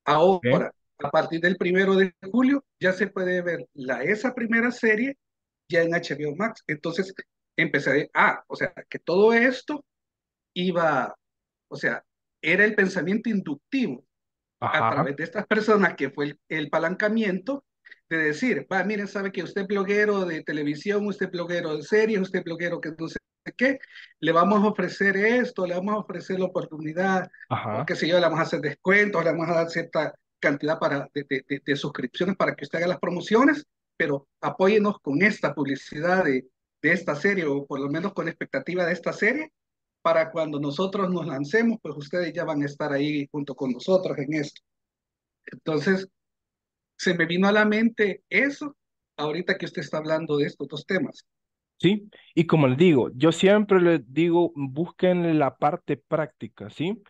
[SPEAKER 9] Ahora, a partir del primero de julio, ya se puede ver la, esa primera serie ya en HBO Max. Entonces empecé, ah, o sea, que todo esto iba, o sea, era el pensamiento inductivo
[SPEAKER 1] Ajá.
[SPEAKER 9] a través de estas personas que fue el, el palancamiento de decir, va, miren, sabe que usted es bloguero de televisión, usted es bloguero de series, usted es bloguero que no sé qué, le vamos a ofrecer esto, le vamos a ofrecer la oportunidad,
[SPEAKER 1] Ajá.
[SPEAKER 9] qué sé yo, le vamos a hacer descuentos, le vamos a dar cierta cantidad para, de, de, de, suscripciones para que usted haga las promociones, pero apóyenos con esta publicidad de, de esta serie, o por lo menos con la expectativa de esta serie, para cuando nosotros nos lancemos, pues ustedes ya van a estar ahí junto con nosotros en esto. Entonces, se me vino a la mente eso ahorita que usted está hablando de estos dos temas.
[SPEAKER 1] ¿Sí? Y como les digo, yo siempre les digo, busquen la parte práctica, ¿sí?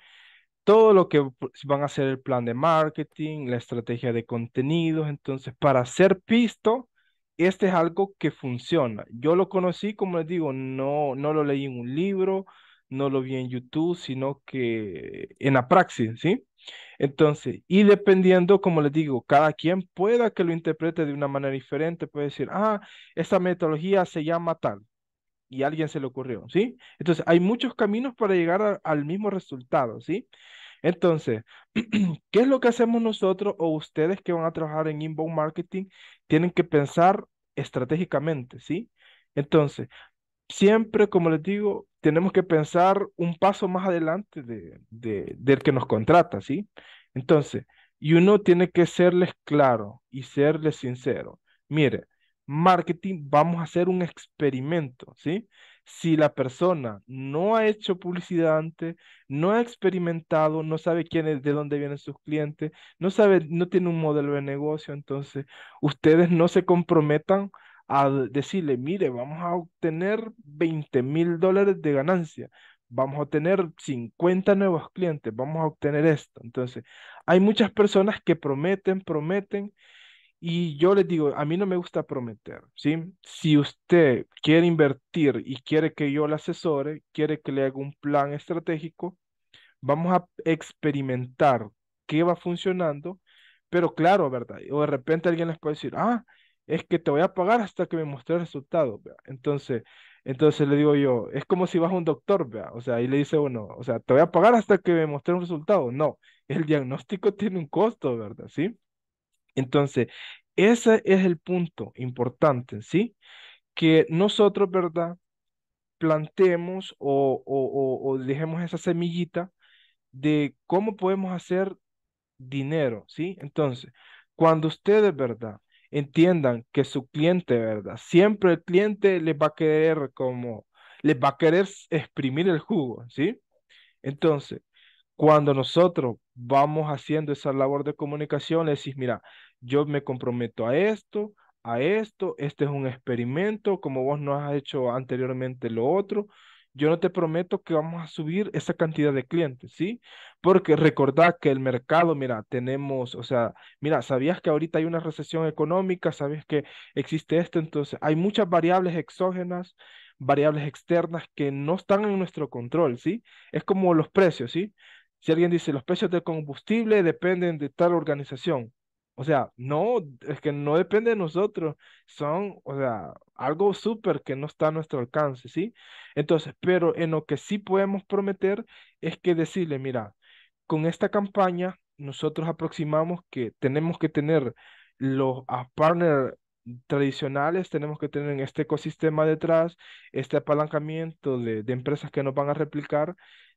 [SPEAKER 1] Todo lo que van a hacer el plan de marketing, la estrategia de contenidos, entonces para ser visto, este es algo que funciona. Yo lo conocí, como les digo, no, no lo leí en un libro, no lo vi en YouTube, sino que en la praxis, ¿sí? Entonces, y dependiendo, como les digo, cada quien pueda que lo interprete de una manera diferente, puede decir, ah, esta metodología se llama tal, y alguien se le ocurrió, ¿sí? Entonces, hay muchos caminos para llegar al mismo resultado, ¿sí? Entonces, [clears throat] ¿qué es lo que hacemos nosotros o ustedes que van a trabajar en inbound marketing? Tienen que pensar estratégicamente, ¿sí? Entonces, siempre, como les digo, tenemos que pensar un paso más adelante de, de, del que nos contrata, ¿sí? Entonces, y uno tiene que serles claro y serles sincero. Mire, marketing, vamos a hacer un experimento, ¿sí? Si la persona no ha hecho publicidad antes, no ha experimentado, no sabe quién es, de dónde vienen sus clientes, no sabe, no tiene un modelo de negocio, entonces ustedes no se comprometan a decirle, mire, vamos a obtener 20 mil dólares de ganancia, vamos a obtener 50 nuevos clientes, vamos a obtener esto. Entonces, hay muchas personas que prometen, prometen, y yo les digo, a mí no me gusta prometer, ¿sí? Si usted quiere invertir y quiere que yo le asesore, quiere que le haga un plan estratégico, vamos a experimentar qué va funcionando, pero claro, ¿verdad? O de repente alguien les puede decir, ah, es que te voy a pagar hasta que me muestre el resultado, ¿vea? Entonces, entonces le digo yo, es como si vas a un doctor, ¿vea? O sea, y le dice uno, o sea, te voy a pagar hasta que me muestre un resultado. No, el diagnóstico [laughs] tiene un costo, ¿verdad? ¿Sí? Entonces, ese es el punto importante, ¿sí? Que nosotros, ¿verdad? Plantemos o, o, o dejemos esa semillita de cómo podemos hacer dinero, ¿sí? Entonces, cuando ustedes, ¿verdad? entiendan que su cliente, ¿verdad? Siempre el cliente les va a querer como, les va a querer exprimir el jugo, ¿sí? Entonces, cuando nosotros vamos haciendo esa labor de comunicación, le decís, mira, yo me comprometo a esto, a esto, este es un experimento, como vos no has hecho anteriormente lo otro, yo no te prometo que vamos a subir esa cantidad de clientes, ¿sí? Porque recordad que el mercado, mira, tenemos, o sea, mira, ¿sabías que ahorita hay una recesión económica? ¿Sabías que existe esto? Entonces, hay muchas variables exógenas, variables externas que no están en nuestro control, ¿sí? Es como los precios, ¿sí? Si alguien dice, los precios del combustible dependen de tal organización, o sea, no, es que no depende de nosotros, son, o sea, algo súper que no está a nuestro alcance, ¿sí? Entonces, pero en lo que sí podemos prometer es que decirle, mira, con esta campaña nosotros aproximamos que tenemos que tener los partners tradicionales, tenemos que tener este ecosistema detrás, este apalancamiento de, de empresas que nos van a replicar,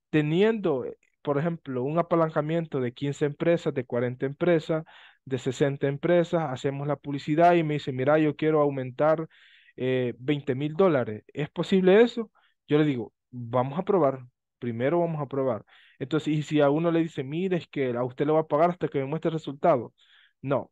[SPEAKER 1] teniendo por ejemplo, un apalancamiento de 15 empresas, de 40 empresas, de 60 empresas, hacemos la publicidad y me dice, mira, yo quiero aumentar eh, 20 mil dólares. ¿Es posible eso? Yo le digo, vamos a probar, primero vamos a probar. Entonces, y si a uno le dice, mire, es que a usted le va a pagar hasta que me muestre el resultado. No,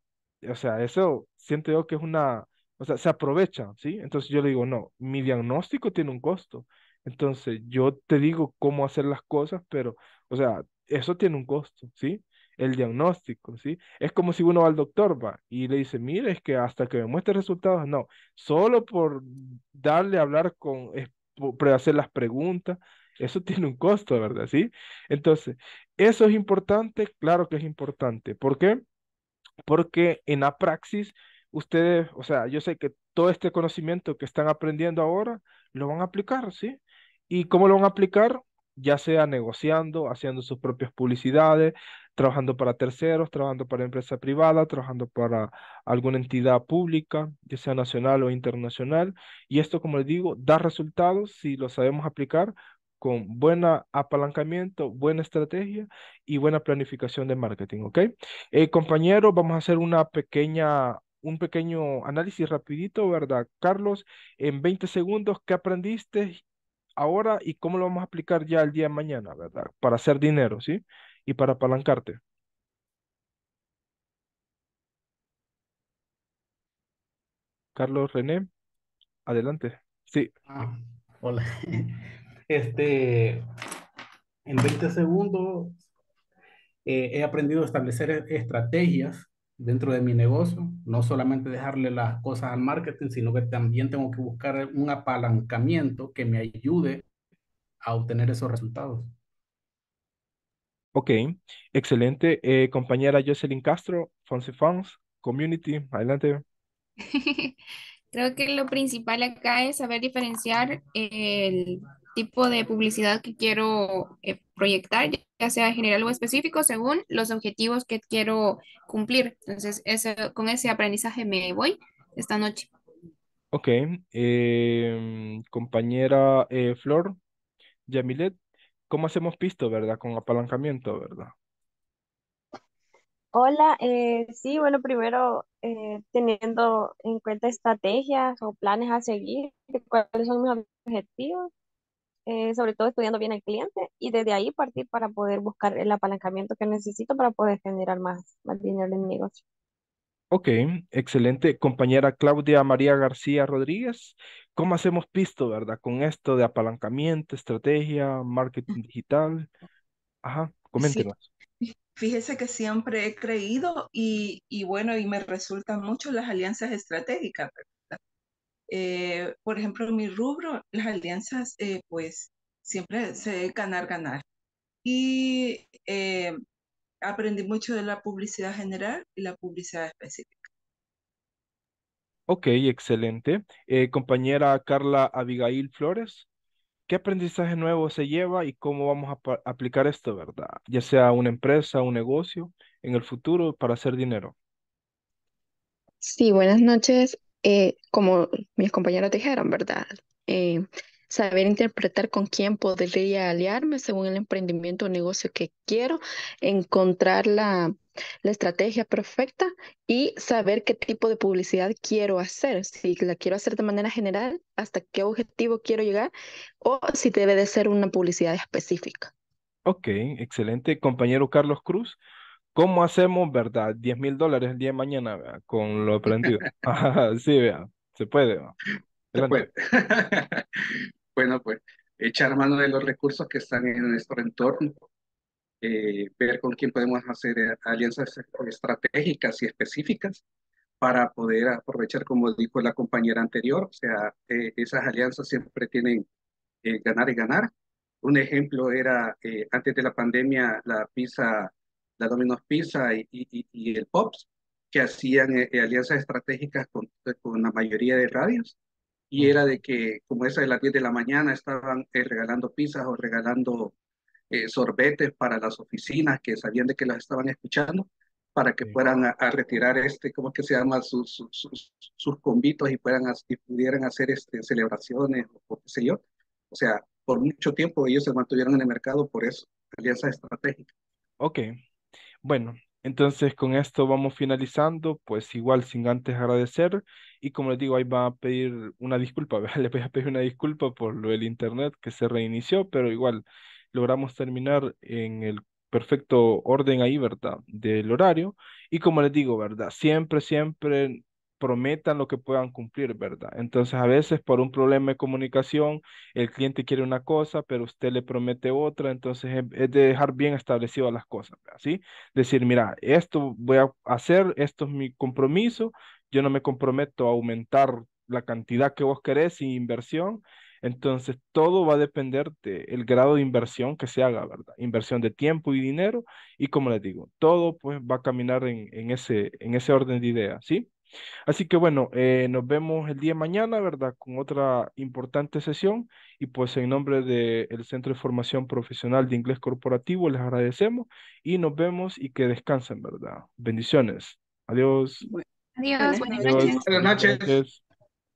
[SPEAKER 1] o sea, eso siento yo que es una, o sea, se aprovecha, ¿sí? Entonces yo le digo, no, mi diagnóstico tiene un costo. Entonces yo te digo cómo hacer las cosas, pero, o sea, eso tiene un costo, ¿sí? El diagnóstico, ¿sí? Es como si uno va al doctor, va, y le dice, mire, es que hasta que me muestre resultados, no, solo por darle a hablar con, por hacer las preguntas, eso [laughs] tiene un costo, ¿verdad? ¿Sí? Entonces, ¿eso es importante? Claro que es importante. ¿Por qué? Porque en la praxis, ustedes, o sea, yo sé que todo este conocimiento que están aprendiendo ahora, lo van a aplicar, ¿sí? ¿Y cómo lo van a aplicar? Ya sea negociando, haciendo sus propias publicidades, trabajando para terceros, trabajando para empresa privada, trabajando para alguna entidad pública, ya sea nacional o internacional. Y esto, como les digo, da resultados si lo sabemos aplicar con buena apalancamiento, buena estrategia y buena planificación de marketing, ¿ok? Eh, compañero, vamos a hacer una pequeña, un pequeño análisis rapidito, ¿verdad? Carlos, en 20 segundos, ¿qué aprendiste ahora y cómo lo vamos a aplicar ya el día de mañana, ¿verdad? Para hacer dinero, ¿sí? Y para apalancarte. Carlos René, adelante. Sí.
[SPEAKER 4] Ah, hola. [laughs] Este, en 20 segundos eh, he aprendido a establecer e- estrategias dentro de mi negocio, no solamente dejarle las cosas al marketing, sino que también tengo que buscar un apalancamiento que me ayude a obtener esos resultados.
[SPEAKER 1] Ok, excelente. Eh, compañera Jocelyn Castro, Fonse Funds, Community, adelante. [laughs]
[SPEAKER 3] Creo que lo principal acá es saber diferenciar el tipo de publicidad que quiero eh, proyectar, ya sea generar algo específico según los objetivos que quiero cumplir. Entonces, eso, con ese aprendizaje me voy esta noche.
[SPEAKER 1] Ok, em, compañera eh, Flor, Yamilet, ¿cómo hacemos pisto, verdad? Con apalancamiento, ¿verdad?
[SPEAKER 5] Hola, eh, sí, bueno, primero eh, teniendo en cuenta estrategias o planes a seguir, cuáles son mis objetivos, eh, sobre todo estudiando bien al cliente y desde ahí partir para poder buscar el apalancamiento que necesito para poder generar más, más dinero en mi negocio.
[SPEAKER 1] Ok, excelente. Compañera Claudia María García Rodríguez, ¿cómo hacemos pisto, verdad? Con esto de apalancamiento, estrategia, marketing digital. Ajá,
[SPEAKER 8] Sí,
[SPEAKER 1] coméntenos.
[SPEAKER 8] fíjese que siempre he creído y, y bueno, y me resultan mucho las alianzas estratégicas, ¿verdad? Eh, por ejemplo, en mi rubro, las alianzas, eh, pues siempre se ganar, ganar. Y eh, aprendí mucho de la publicidad general y la publicidad específica.
[SPEAKER 1] Ok, excelente. Eh, compañera Carla Abigail Flores, ¿qué aprendizaje nuevo se lleva y cómo vamos a aplicar esto, verdad? Ya sea una empresa, un negocio, en el futuro para hacer dinero.
[SPEAKER 10] Sí, buenas noches. Eh, como mis compañeros dijeron, ¿verdad? Eh, saber interpretar con quién podría aliarme según el emprendimiento o negocio que quiero, encontrar la, la estrategia perfecta y saber qué tipo de publicidad quiero hacer. Si la quiero hacer de manera general, hasta qué objetivo quiero llegar o si debe de ser una publicidad específica.
[SPEAKER 1] Ok, excelente. Compañero Carlos Cruz, ¿cómo hacemos, verdad? 10 mil dólares el día de mañana, con lo [laughs] aprendido. [laughs] Sí, vea, se puede.
[SPEAKER 9] Puede. [laughs] Bueno, pues echar mano de los recursos que están en nuestro entorno, eh, ver con quién podemos hacer eh, alianzas estratégicas y específicas para poder aprovechar, como dijo la compañera anterior, o sea, eh, esas alianzas siempre tienen eh, ganar y ganar. Un ejemplo era eh, antes de la pandemia la pizza, la Domino's Pizza y, y, y el Pops, que hacían eh, alianzas estratégicas con, con la mayoría de radios y era de que como esa de las 10 de la mañana estaban eh, regalando pizzas o regalando eh, sorbetes para las oficinas que sabían de que las estaban escuchando para que
[SPEAKER 1] Sí.
[SPEAKER 9] fueran a, a retirar este, ¿cómo es que se llama? Sus, sus, sus, sus convitos y, puedan, y pudieran hacer este, celebraciones o, o qué sé yo. O sea, por mucho tiempo ellos se mantuvieron en el mercado por eso, alianza estratégica.
[SPEAKER 1] Ok, bueno, entonces con esto vamos finalizando, pues igual sin antes agradecer y como les digo, ahí va a pedir una disculpa, [laughs] ¿verdad? le voy a pedir una disculpa por lo del internet que se reinició, pero igual logramos terminar en el perfecto orden ahí, ¿verdad? Del horario y como les digo, ¿verdad? Siempre, siempre prometan lo que puedan cumplir, ¿verdad? Entonces a veces por un problema de comunicación el cliente quiere una cosa, pero usted le promete otra, entonces es, es de dejar bien establecidas las cosas, ¿sí? Decir, mira, esto voy a hacer, esto es mi compromiso, yo no me comprometo a aumentar la cantidad que vos querés sin inversión, entonces todo va a depender del grado de inversión que se haga, ¿verdad? Inversión de tiempo y dinero, y como les digo, todo pues va a caminar en, en ese, en ese orden de ideas, ¿sí? Así que bueno, eh, nos vemos el día de mañana, ¿verdad? Con otra importante sesión y pues en nombre del Centro de Formación Profesional de Inglés Corporativo les agradecemos y nos vemos y que descansen, ¿verdad? Bendiciones. Adiós.
[SPEAKER 3] Adiós,
[SPEAKER 8] Buenas
[SPEAKER 3] buenas noches.
[SPEAKER 9] Buenas noches.
[SPEAKER 1] noches.